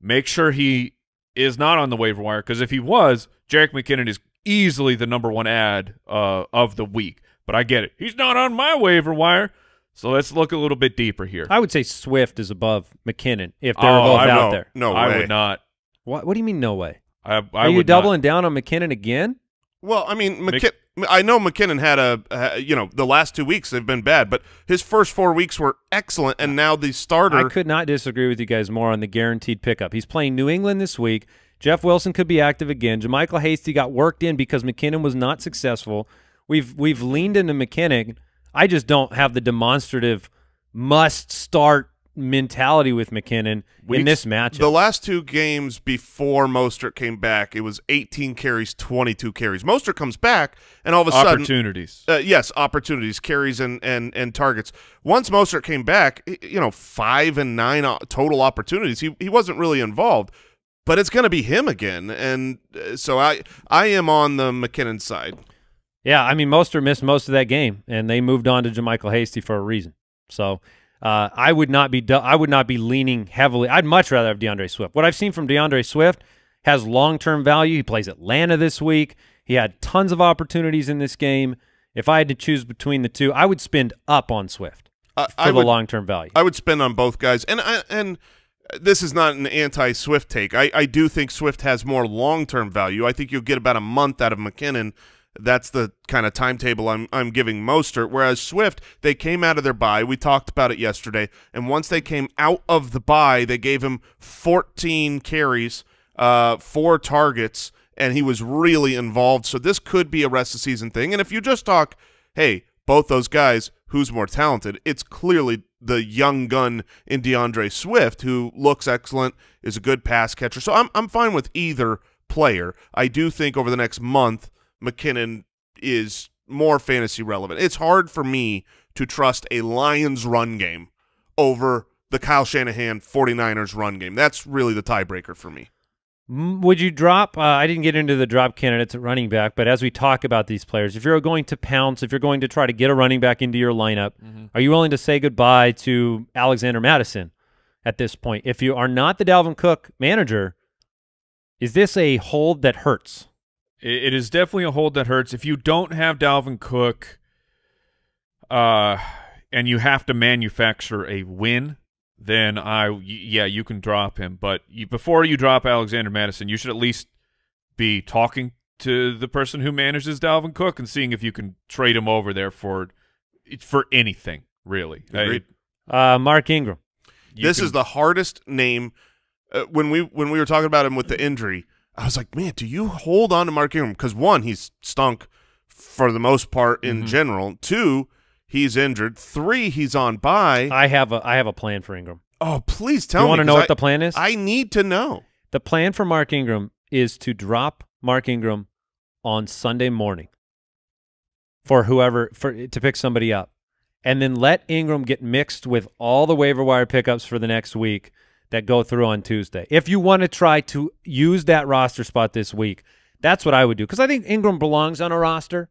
Make sure he is not on the waiver wire because if he was, Jerick McKinnon is easily the number one ad uh, of the week. But I get it. He's not on my waiver wire. So let's look a little bit deeper here. I would say Swift is above McKinnon if they're Oh, both I out no, there. No I way. would not. What what do you mean no way? I, I are you would not. doubling down on McKinnon again? Well, I mean, McKin- I know McKinnon had a, uh, you know, the last two weeks they've been bad, but his first four weeks were excellent, and now the starter. I could not disagree with you guys more on the guaranteed pickup. He's playing New England this week. Jeff Wilson could be active again. JaMycal Hasty got worked in because McKinnon was not successful. We've we've leaned into McKinnon. I just don't have the demonstrative must start mentality with McKinnon in this matchup. The last two games before Mostert came back, it was 18 carries, 22 carries. Mostert comes back, and all of a sudden, opportunities. uh, yes, opportunities, carries, and and and targets. Once Mostert came back, you know, five and nine total opportunities. He he wasn't really involved, but it's going to be him again, and uh, so I I am on the McKinnon side. Yeah, I mean, Mostert missed most of that game, and they moved on to JaMycal Hasty for a reason. So uh, I would not be I would not be leaning heavily. I'd much rather have DeAndre Swift. What I've seen from DeAndre Swift has long term value. He plays Atlanta this week. He had tons of opportunities in this game. If I had to choose between the two, I would spend up on Swift I, for I the would long term value. I would spend on both guys, and I and this is not an anti-Swift take. I I do think Swift has more long-term value. I think you'll get about a month out of McKinnon. That's the kind of timetable I'm I'm giving Mostert. Whereas Swift, they came out of their bye. We talked about it yesterday, and once they came out of the bye, they gave him 14 carries, uh, four targets, and he was really involved. So this could be a rest of season thing. And if you just talk, hey, both those guys, who's more talented? It's clearly the young gun in DeAndre Swift, who looks excellent, is a good pass catcher. So I'm I'm fine with either player. I do think over the next month, McKinnon is more fantasy relevant. It's hard for me to trust a Lions run game over the Kyle Shanahan 49ers run game. That's really the tiebreaker for me. Mm, Would you drop? Uh, I didn't get into the drop candidates at running back, but as we talk about these players, if you're going to pounce, if you're going to try to get a running back into your lineup, are you willing to say goodbye to Alexander Mattison at this point? If you are not the Dalvin Cook manager, is this a hold that hurts? It, it is definitely a hold that hurts. If you don't have Dalvin Cook, uh, and you have to manufacture a win, then I y- yeah you can drop him. But you, before you drop Alexander Mattison, you should at least be talking to the person who manages Dalvin Cook and seeing if you can trade him over there for for anything really. Agreed. Uh, Mark Ingram. You this can- is the hardest name. Uh, when we when we were talking about him with the injury, I was like, man, do you hold on to Mark Ingram? Because one, he's stunk for the most part in Mhm. general. Two, he's injured. Three, he's on bye. I have a I have a plan for Ingram. oh, please tell you me. You want to know 'cause what the plan is? I, I need to know. the plan for Mark Ingram is to drop Mark Ingram on Sunday morning for whoever for to pick somebody up, and then let Ingram get mixed with all the waiver wire pickups for the next week that go through on Tuesday. If you want to try to use that roster spot this week, that's what I would do because I think Ingram belongs on a roster.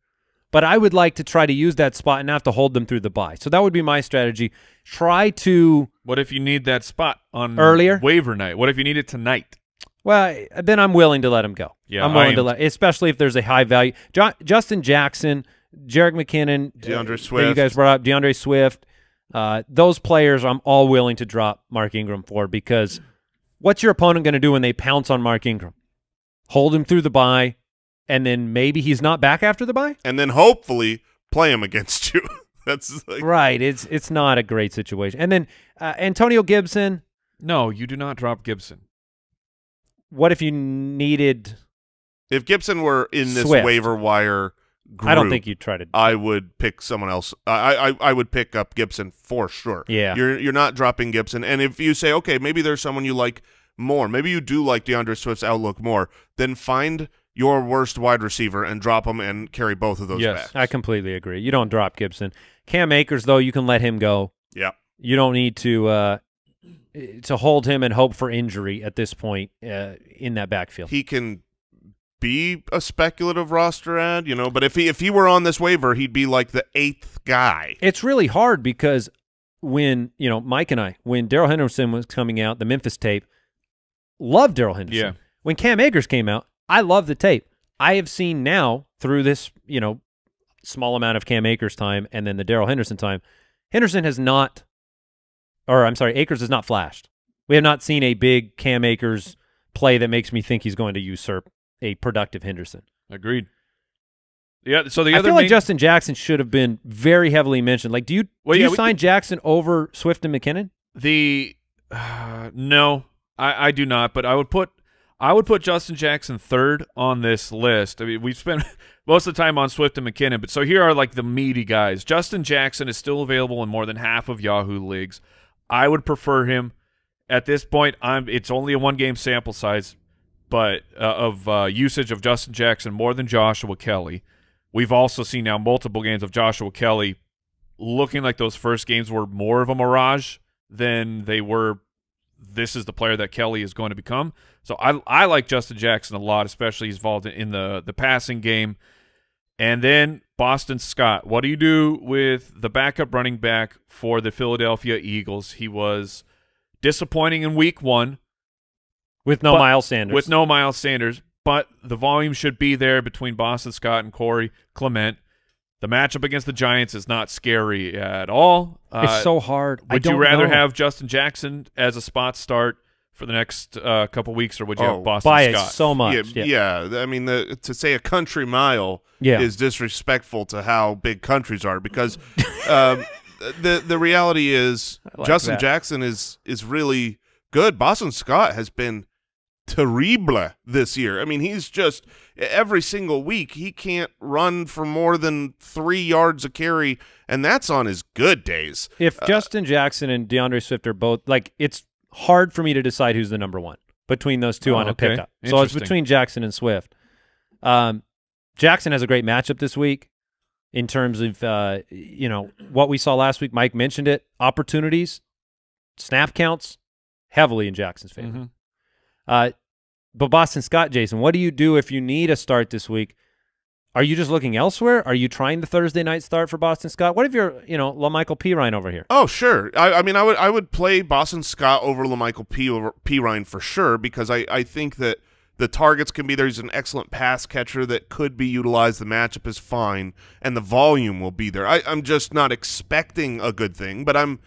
But I would like to try to use that spot and not have to hold them through the bye. So that would be my strategy. Try to What if you need that spot on Earlier? waiver night? What if you need it tonight? Well, then I'm willing to let him go. Yeah, I'm willing to let, especially if there's a high value. Jo- Justin Jackson, Jerick McKinnon, DeAndre uh, that you guys brought up, DeAndre Swift. Uh, those players, I'm all willing to drop Mark Ingram for because what's your opponent going to do when they pounce on Mark Ingram? Hold him through the bye, and then maybe he's not back after the bye. And then hopefully play him against <laughs> you. That's like Right. It's it's not a great situation. And then uh, Antonio Gibson. No, you do not drop Gibson. What if you needed? if Gibson were in this Swift. waiver wire group, I don't think you'd try to. I would pick someone else. I, I I would pick up Gibson for sure. Yeah. you're you're not dropping Gibson. And if you say, okay, maybe there's someone you like more, maybe you do like DeAndre Swift's outlook more, then find your worst wide receiver and drop him and carry both of those Yes. backs. I completely agree. You don't drop Gibson. Cam Akers, though, you can let him go. yeah, You don't need to uh, to hold him and hope for injury at this point uh, in that backfield. he can be a speculative roster ad, you know. But if he if he were on this waiver, he'd be like the eighth guy. It's really hard because when you know Mike and I, when Darrell Henderson was coming out, the Memphis tape, loved Darrell Henderson. Yeah. When Cam Akers came out, I love the tape. I have seen now through this, you know, small amount of Cam Akers time and then the Darrell Henderson time, Henderson has not, or I'm sorry, Akers has not flashed. We have not seen a big Cam Akers play that makes me think he's going to usurp a productive Henderson. Agreed. Yeah. So the I other feel like Justin Jackson should have been very heavily mentioned. Like, do you Well, do yeah, you we sign Jackson over Swift and McKinnon? The uh, no, I, I do not. But I would put I would put Justin Jackson third on this list. I mean, we've spent <laughs> most of the time on Swift and McKinnon, but so here are like the meaty guys. Justin Jackson is still available in more than half of Yahoo leagues. I would prefer him at this point. I'm. It's only a one game sample size, but uh, of uh, usage of Justin Jackson more than Joshua Kelley. We've also seen now multiple games of Joshua Kelley looking like those first games were more of a mirage than they were. This is the player that Kelley is going to become. So I I like Justin Jackson a lot, especially he's involved in the the passing game. And then Boston Scott. What do you do with the backup running back for the Philadelphia Eagles? He was disappointing in week one With no But- Miles Sanders. with no Miles Sanders, but the volume should be there between Boston Scott and Corey Clement. The matchup against the Giants is not scary at all. Uh, it's so hard. Would you don't rather know. have Justin Jackson as a spot start for the next uh, couple weeks, or would you Oh, have Boston buy it Scott? so much? yeah, Yeah. yeah. I mean, the, to say a country mile Yeah. is disrespectful to how big countries are because um, the the reality is like Justin that. Jackson is is really good. Boston Scott has been terrible this year. I mean, he's just every single week he can't run for more than three yards a carry, and that's on his good days. If Justin Jackson and DeAndre Swift are both like, it's hard for me to decide who's the number one between those two Oh, on a okay. pickup. So it's between Jackson and Swift. Um, Jackson has a great matchup this week in terms of uh, you know what we saw last week. Mike mentioned it. Opportunities, snap counts, heavily in Jackson's favor. Mhm. Uh, but Boston Scott, Jason, what do you do if you need a start this week? Are you just looking elsewhere? Are you trying the Thursday night start for Boston Scott? What if you're, you know, La'Mical Perine over here? Oh, sure. I, I mean, I would I would play Boston Scott over La'Mical P. Perine for sure because I, I think that The targets can be there. He's an excellent pass catcher that could be utilized. The matchup is fine, and the volume will be there. I, I'm just not expecting a good thing, but I'm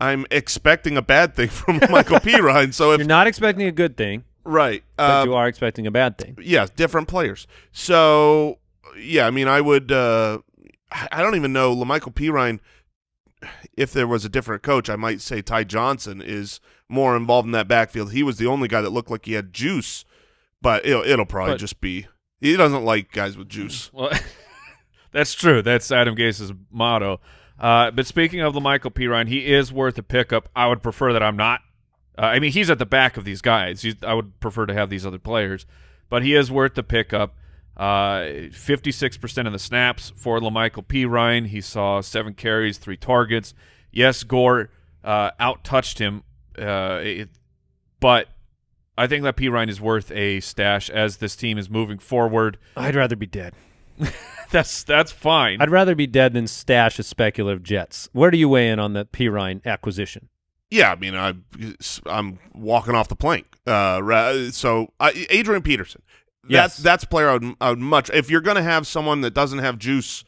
I'm expecting a bad thing <laughs> from Michael Perine. So if You're not expecting a good thing, right, but uh, you are expecting a bad thing. yeah, different players. So yeah, I mean, I would. Uh, I don't even know La'Mical Perine. If there was a different coach, I might say Ty Johnson is more involved in that backfield. He was the only guy that looked like he had juice, but it'll, it'll probably But- just be he doesn't like guys with juice. Well, <laughs> that's true. That's Adam Gase's motto. Uh, but speaking of Michael Perine, he is worth a pickup. I would prefer that I'm not. Uh, I mean, he's at the back of these guys. He's, I would prefer to have these other players, but he is worth the pickup. Uh, 56% of the snaps for La'Mical Perine. He saw seven carries, three targets. Yes, Gore uh, out touched him, uh, it, but I think that Perine is worth a stash as this team is moving forward. I'd rather be dead. <laughs> That's that's fine. I'd rather be dead than stash a speculative Jets. Where do you weigh in on the Perine acquisition? Yeah, I mean, I I'm walking off the plank. Uh, so uh, Adrian Peterson. Yes. That's that's a player I would, I would much if you're going to have someone that doesn't have juice.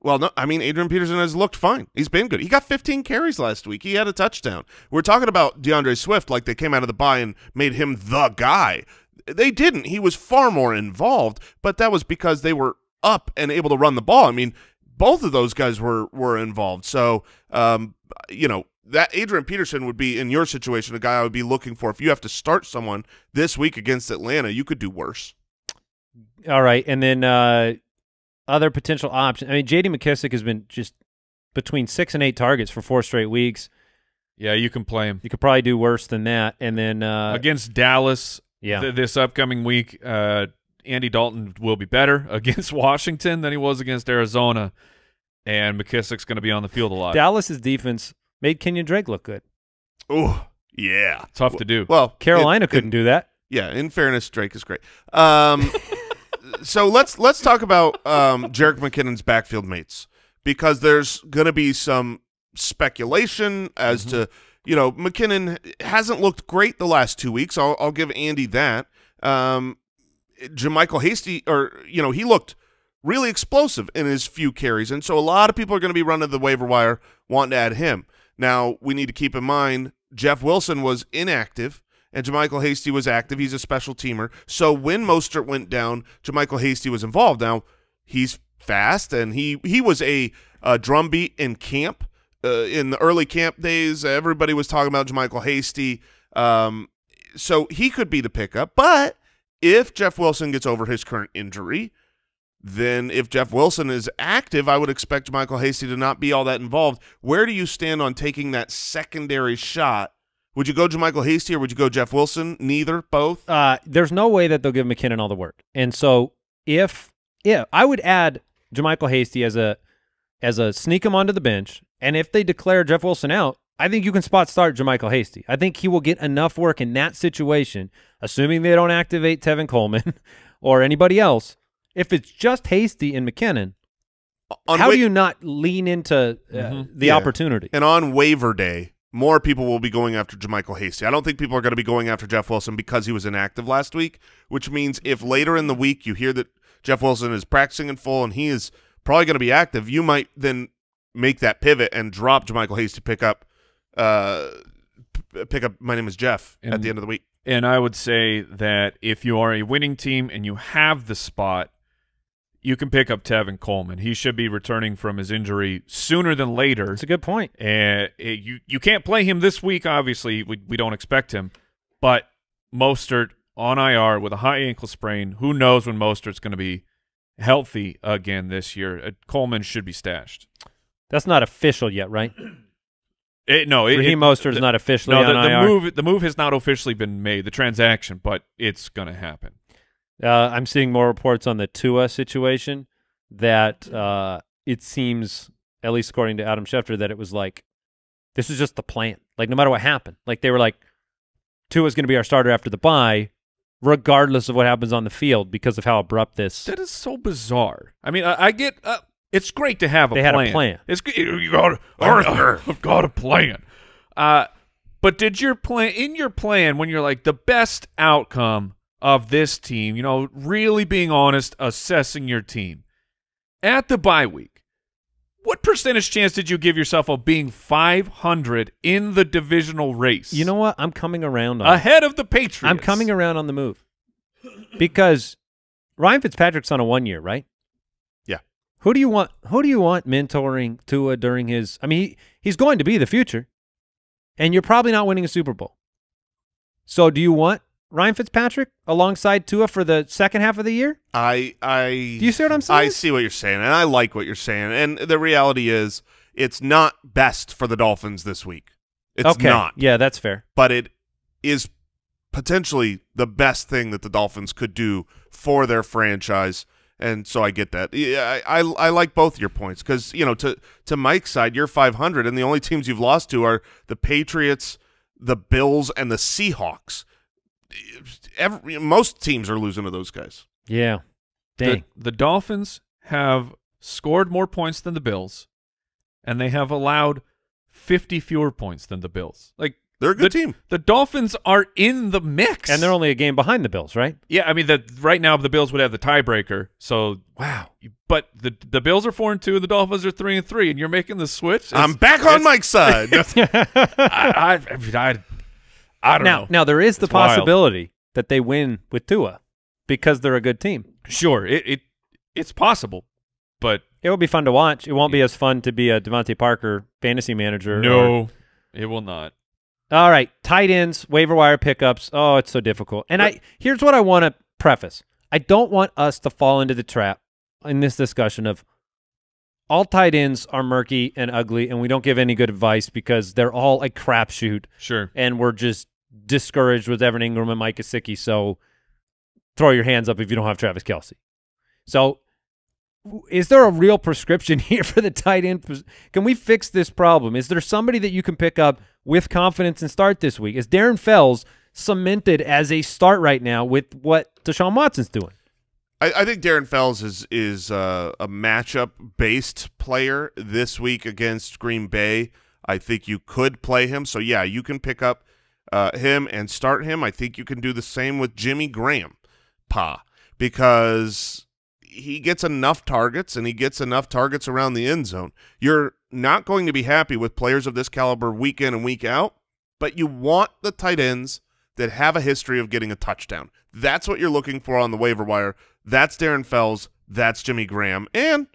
Well, no, I mean Adrian Peterson has looked fine. He's been good. He got 15 carries last week. He had a touchdown. We're talking about DeAndre Swift like they came out of the bye and made him the guy. They didn't. He was far more involved, but that was because they were up and able to run the ball. I mean, both of those guys were were involved. So, um, you know, that Adrian Peterson would be in your situation a guy I would be looking for. If you have to start someone this week against Atlanta, you could do worse. All right, and then uh, other potential options. I mean, J.D. McKissic has been just between six and eight targets for four straight weeks. yeah, you can play him You could probably do worse than that. And then, uh, against Dallas. yeah, th- this upcoming week, uh, Andy Dalton will be better <laughs> against Washington than he was against Arizona, and McKissic's going to be on the field a lot. Dallas's defense made Kenyon Drake look good. Oh, yeah. Tough to do. Well, Carolina in- couldn't do that. Yeah, in fairness, Drake is great. Um, <laughs> so let's let's talk about um, Jerick McKinnon's backfield mates because there's going to be some speculation as to you know McKinnon hasn't looked great the last two weeks. I'll, I'll give Andy that. Um, JaMycal Hasty, or you know, he looked really explosive in his few carries, and so a lot of people are going to be running the waiver wire wanting to add him. Now we need to keep in mind Jeff Wilson was inactive and JaMycal Hasty was active. He's a special teamer. So when Mostert went down, JaMycal Hasty was involved. Now he's fast, and he he was a, uh drumbeat in camp. Uh, in the early camp days, everybody was talking about JaMycal Hasty. Um, so he could be the pickup. But if Jeff Wilson gets over his current injury, then if Jeff Wilson is active, I would expect Michael Hasty to not be all that involved. Where do you stand on taking that secondary shot? Would you go to Michael Hasty or would you go Jeff Wilson? Neither, both. Uh, there's no way that they'll give McKinnon all the work. And so if yeah, I would add JaMycal Hasty as a as a sneak him onto the bench. And if they declare Jeff Wilson out, I think you can spot start JaMycal Hasty. I think he will get enough work in that situation, assuming they don't activate Tevin Coleman <laughs> or anybody else. If it's just Hasty and McKinnon, On how do you not lean into uh, Mhm. the Yeah. opportunity? And on waiver day, more people will be going after JaMycal Hasty. I don't think people are going to be going after Jeff Wilson because he was inactive last week, which means if later in the week you hear that Jeff Wilson is practicing in full and he is probably going to be active, you might then make that pivot and drop JaMycal Hasty to pick up uh pick up my name is Jeff at the end of the week. And I would say that if you are a winning team and you have the spot, you can pick up Tevin Coleman. He should be returning from his injury sooner than later. That's a good point. And it- you you can't play him this week. Obviously, we we don't expect him. But Mostert on IR with a high ankle sprain. Who knows when Mostert's going to be healthy again this year? Uh, Coleman should be stashed. That's not official yet, right? It, no, it, Raheem Mostert is not officially no, on the, the move the move has not officially been made. The transaction, but it's going to happen. Uh, I'm seeing more reports on the Tua situation that uh, it seems, at least according to Adam Schefter, that it was like this is just the plan. Like no matter what happened, like they were like Tua's going to be our starter after the bye, regardless of what happens on the field because of how abrupt this. That is so bizarre. I mean, I, I get uh, it's great to have a They had a plan. plan. It's g- you got Arthur. I've got a plan. Uh, but did your plan in your plan when you're like the best outcome of this team, you know, really being honest, assessing your team. At the bye week, what percentage chance did you give yourself of being 500 in the divisional race? You know what? I'm coming around on ahead of the Patriots. I'm coming around on the move because Ryan Fitzpatrick's on a one year, right? Who do you want? Who do you want mentoring Tua during his? I mean, he, he's going to be the future, and you're probably not winning a Super Bowl. So, do you want Ryan Fitzpatrick alongside Tua for the second half of the year? I I Do you see what I'm saying? I see what you're saying, and I like what you're saying. And the reality is, it's not best for the Dolphins this week. It's okay. not, Yeah, that's fair. but it is potentially the best thing that the Dolphins could do for their franchise. And so I get that. Yeah, I I, I like both your points because you know to to Mike's side, you're 500, and the only teams you've lost to are the Patriots, the Bills, and the Seahawks. Every, most teams are losing to those guys. Yeah. Dang. The, the Dolphins have scored more points than the Bills, and they have allowed 50 fewer points than the Bills. Like They're a good the, team. The Dolphins are in the mix, and they're only a game behind the Bills, right? yeah. I mean, the right now the Bills would have the tiebreaker. So Wow. but the the Bills are four and two, and the Dolphins are three and three, and you're making the switch. I'm back on Mike's side. <laughs> I, I, I, I, I don't now, know. now there is the It's wild. possibility that they win with Tua because they're a good team. Sure, it, it it's possible, but It will be fun to watch. It won't be as fun to be a DeVante Parker fantasy manager. or- no, it will not. All right, tight ends, waiver wire pickups. Oh, it's so difficult. And I here's what I want to preface. I don't want us to fall into the trap in this discussion of all tight ends are murky and ugly, and we don't give any good advice because they're all a crapshoot, Sure, and we're just discouraged with Evan Engram and Mike Gesicki. So throw your hands up if you don't have Travis Kelce. So is there a real prescription <laughs> here for the tight end? Can we fix this problem? Is there somebody that you can pick up with confidence and start this week? Is Darren Fells cemented as a start right now with what Deshaun Watson's doing? I, I think Darren Fells is is uh, a matchup based player this week against Green Bay. I think you could play him. So yeah, you can pick up uh, him and start him. I think you can do the same with Jimmy Graham, Pa, because he gets enough targets and he gets enough targets around the end zone. You're not going to be happy with players of this caliber week in and week out, but you want the tight ends that have a history of getting a touchdown. That's what you're looking for on the waiver wire. That's Darren Fells. That's Jimmy Graham. And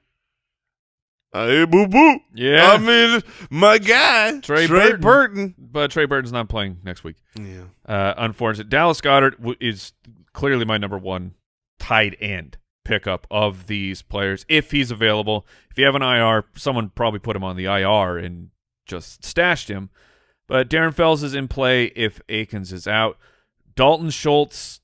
hey, boo boo. Yeah. I mean, my guy Trey Trey Burton. Burton. but Trey Burton's not playing next week. Yeah. Uh, unfortunate. Dallas Goedert w- is clearly my number one tight end pickup of these players if he's available. If you have an IR, someone probably put him on the IR and just stashed him. But Darren Fells is in play if Akins is out. Dalton Schultz,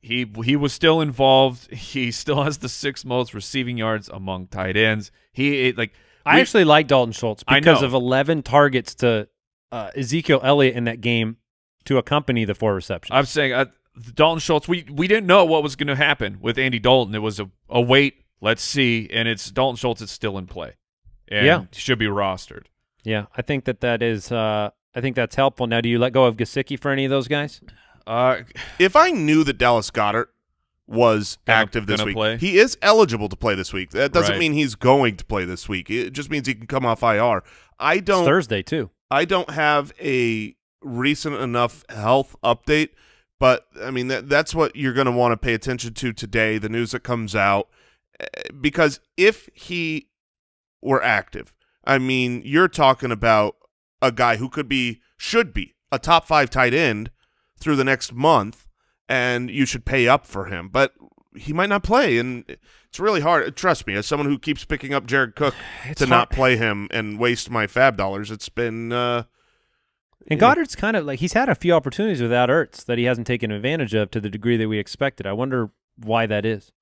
he he was still involved. <laughs> He still has the sixth most receiving yards among tight ends. He like I we- actually like Dalton Schultz because of 11 targets to uh, Ezekiel Elliott in that game to accompany the four receptions. I'm saying uh, Dalton Schultz. We we didn't know what was going to happen with Andy Dalton. It was a, a wait. Let's see, and it's Dalton Schultz is still in play, and Yeah. should be rostered. yeah, I think that that is. Uh, I think that's helpful. Now, do you let go of Gesicki for any of those guys? Uh, If I knew that Dallas Goedert was Gonna- active this week, play? he is eligible to play this week. That doesn't Right. mean he's going to play this week. It just means he can come off IR. I don't Thursday too. I don't have a recent enough health update, but I mean that that's what you're going to want to pay attention to today, the news that comes out eh, because if he were active, I mean, you're talking about a guy who could be should be a top 5 tight end through the next month and you should pay up for him, but he might not play and it's really hard. Trust me, as someone who keeps picking up Jared Cook <sighs> It's to hard- not play him and waste my FAAB dollars, it's been uh And Goedert's kind of like he's had a few opportunities without Ertz that he hasn't taken advantage of to the degree that we expected. I wonder why that is.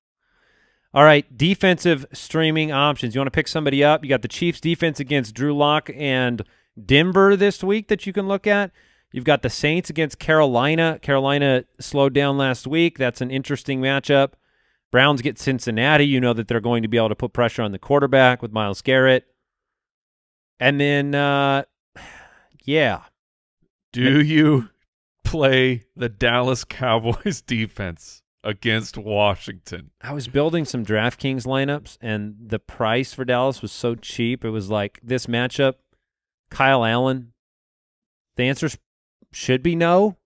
All right, defensive streaming options. You want to pick somebody up? You got the Chiefs defense against Drew Lock and Denver this week that you can look at. You've got the Saints against Carolina. Carolina slowed down last week. That's an interesting matchup. Browns get Cincinnati. You know that they're going to be able to put pressure on the quarterback with Myles Garrett. And then, uh, <sighs> yeah, do you play the Dallas Cowboys <laughs> defense against Washington? I was building some DraftKings lineups, and the price for Dallas was so cheap. It was like this matchup, Kyle Allen. The answer should be no.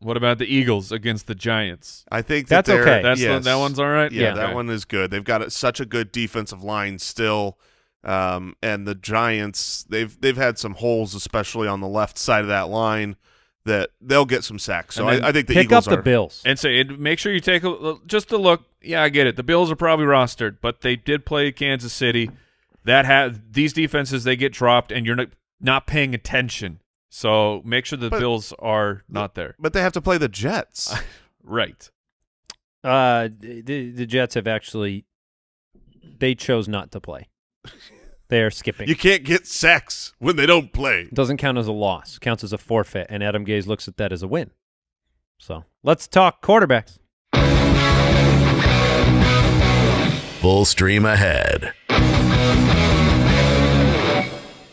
What about the Eagles against the Giants? I think that That's they're- okay. That's yes. the, that one's all right. Yeah, Yeah. that Okay. one is good. They've got a, such a good defensive line still, um, and the Giants they've they've had some holes, especially on the left side of that line, that they'll get some sacks. So I, I think the Pick Eagles up the are. Bills. And say, and make sure you take a just a look. Yeah, I get it. The Bills are probably rostered, but they did play Kansas City. That have these defenses they get dropped, and you're not not paying attention. So make sure the But- Bills are not there. But they have to play the Jets. <laughs> Right. Uh, the the Jets have actually they chose not to play. They are skipping. you can't get sacks when they don't play. Doesn't count as a loss. Counts as a forfeit, and Adam Gase looks at that as a win. So let's talk quarterbacks. Full stream ahead.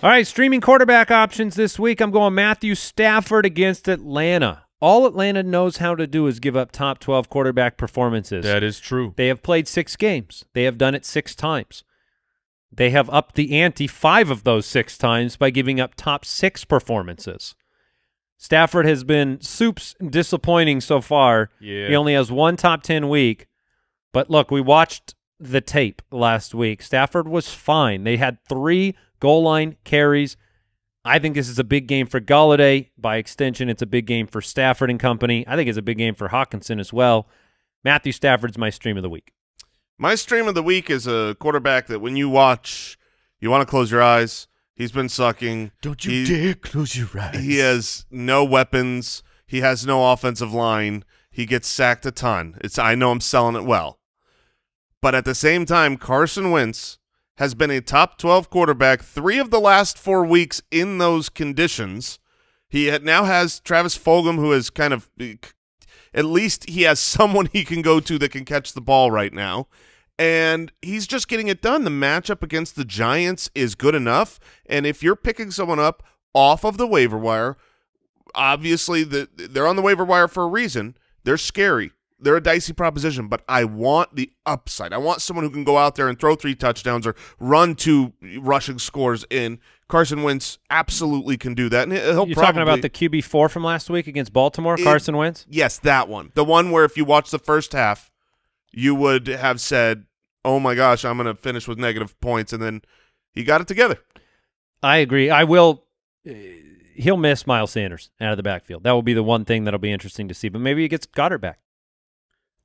All right, streaming quarterback options this week. I'm going Matthew Stafford against Atlanta. All Atlanta knows how to do is give up top 12 quarterback performances. That is true. They have played six games. They have done it six times. They have upped the ante five of those six times by giving up top six performances. Stafford has been soups disappointing so far. Yeah. He only has one top 10 week. But look, we watched the tape last week. Stafford was fine. They had three goal line carries. I think this is a big game for Golladay. By extension, it's a big game for Stafford and company. I think it's a big game for Hockenson as well. Matthew Stafford's my stream of the week. My stream of the week is a quarterback that when you watch, you want to close your eyes. He's been sucking. Don't you dare close your eyes. He has no weapons. He has no offensive line. He gets sacked a ton. It's I know I'm selling it well. But at the same time, Carson Wentz has been a top 12 quarterback 3 of the last 4 weeks in those conditions. He had, now has Travis Fulgham who is kind of eh, at least he has <laughs> someone he can go to that can catch the ball right now. And he's just getting it done. The matchup against the Giants is good enough. And if you're picking someone up off of the waiver wire, obviously the, they're on the waiver wire for a reason. They're scary. They're a dicey proposition, but I want the upside. I want someone who can go out there and throw three touchdowns or run two rushing scores in. Carson Wentz absolutely can do that. And he'll You're probably, talking about the QB four from last week against Baltimore, It- Carson Wentz. Yes, that one. The one where if you watch the first half, you would have said, "Oh my gosh, I'm going to finish with negative points," and then he got it together. I agree. I will. Uh, he'll miss Miles Sanders out of the backfield. That will be the one thing that'll be interesting to see. But maybe he gets Goedert back.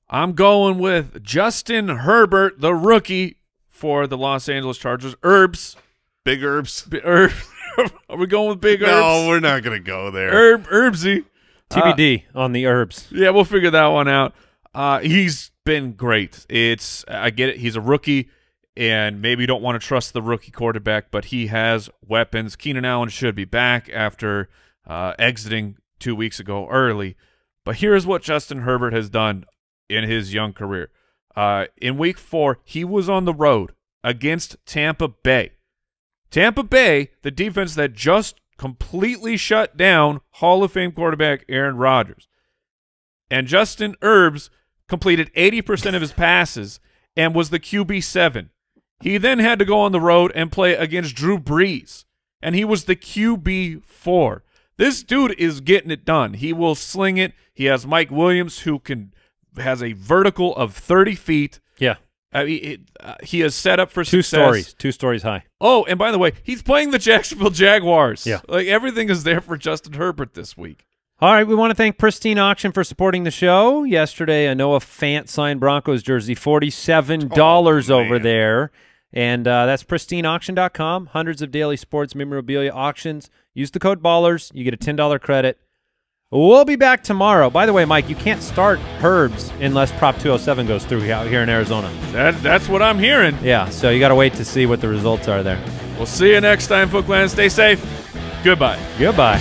I'm going with Justin Herbert, the rookie for the Los Angeles Chargers. Herbs. Big herbs. B- Herb. <laughs> Are we going with big herbs? No, we're not going to go there. Herb, Herbsy. Uh, TBD on the herbs. Yeah, we'll figure that one out. Uh, he's been great. It's I get it. He's a rookie, and maybe you don't want to trust the rookie quarterback, but he has weapons. Keenan Allen should be back after uh, exiting two weeks ago early. But here's what Justin Herbert has done in his young career. Uh, in week four, he was on the road against Tampa Bay. Tampa Bay, the defense that just completely shut down Hall of Fame quarterback Aaron Rodgers. And Justin Herbs completed 80% of his passes and was the QB7. He then had to go on the road and play against Drew Brees, and he was the QB4. This dude is getting it done. He will sling it. He has Mike Williams, who can has a vertical of 30 feet. Yeah, I mean, it, uh, he is set up for two success. stories. Two stories high. Oh, and by the way, he's playing the Jacksonville Jaguars. Yeah. Like everything is there for Justin Herbert this week. All right, we want to thank Pristine Auction for supporting the show. Yesterday, I know a Noah Fant signed Broncos jersey, forty-seven dollars Oh, over there, and uh, that's pristineauction.com. Hundreds of daily sports memorabilia auctions. Use the code Ballers, you get a ten dollar credit. We'll be back tomorrow. By the way, Mike, you can't start Herbs unless Prop 207 goes through out here in Arizona. That that's what I'm hearing. Yeah, so you got to wait to see what the results are there. We'll see you next time, Footland. Stay safe. Goodbye. Goodbye.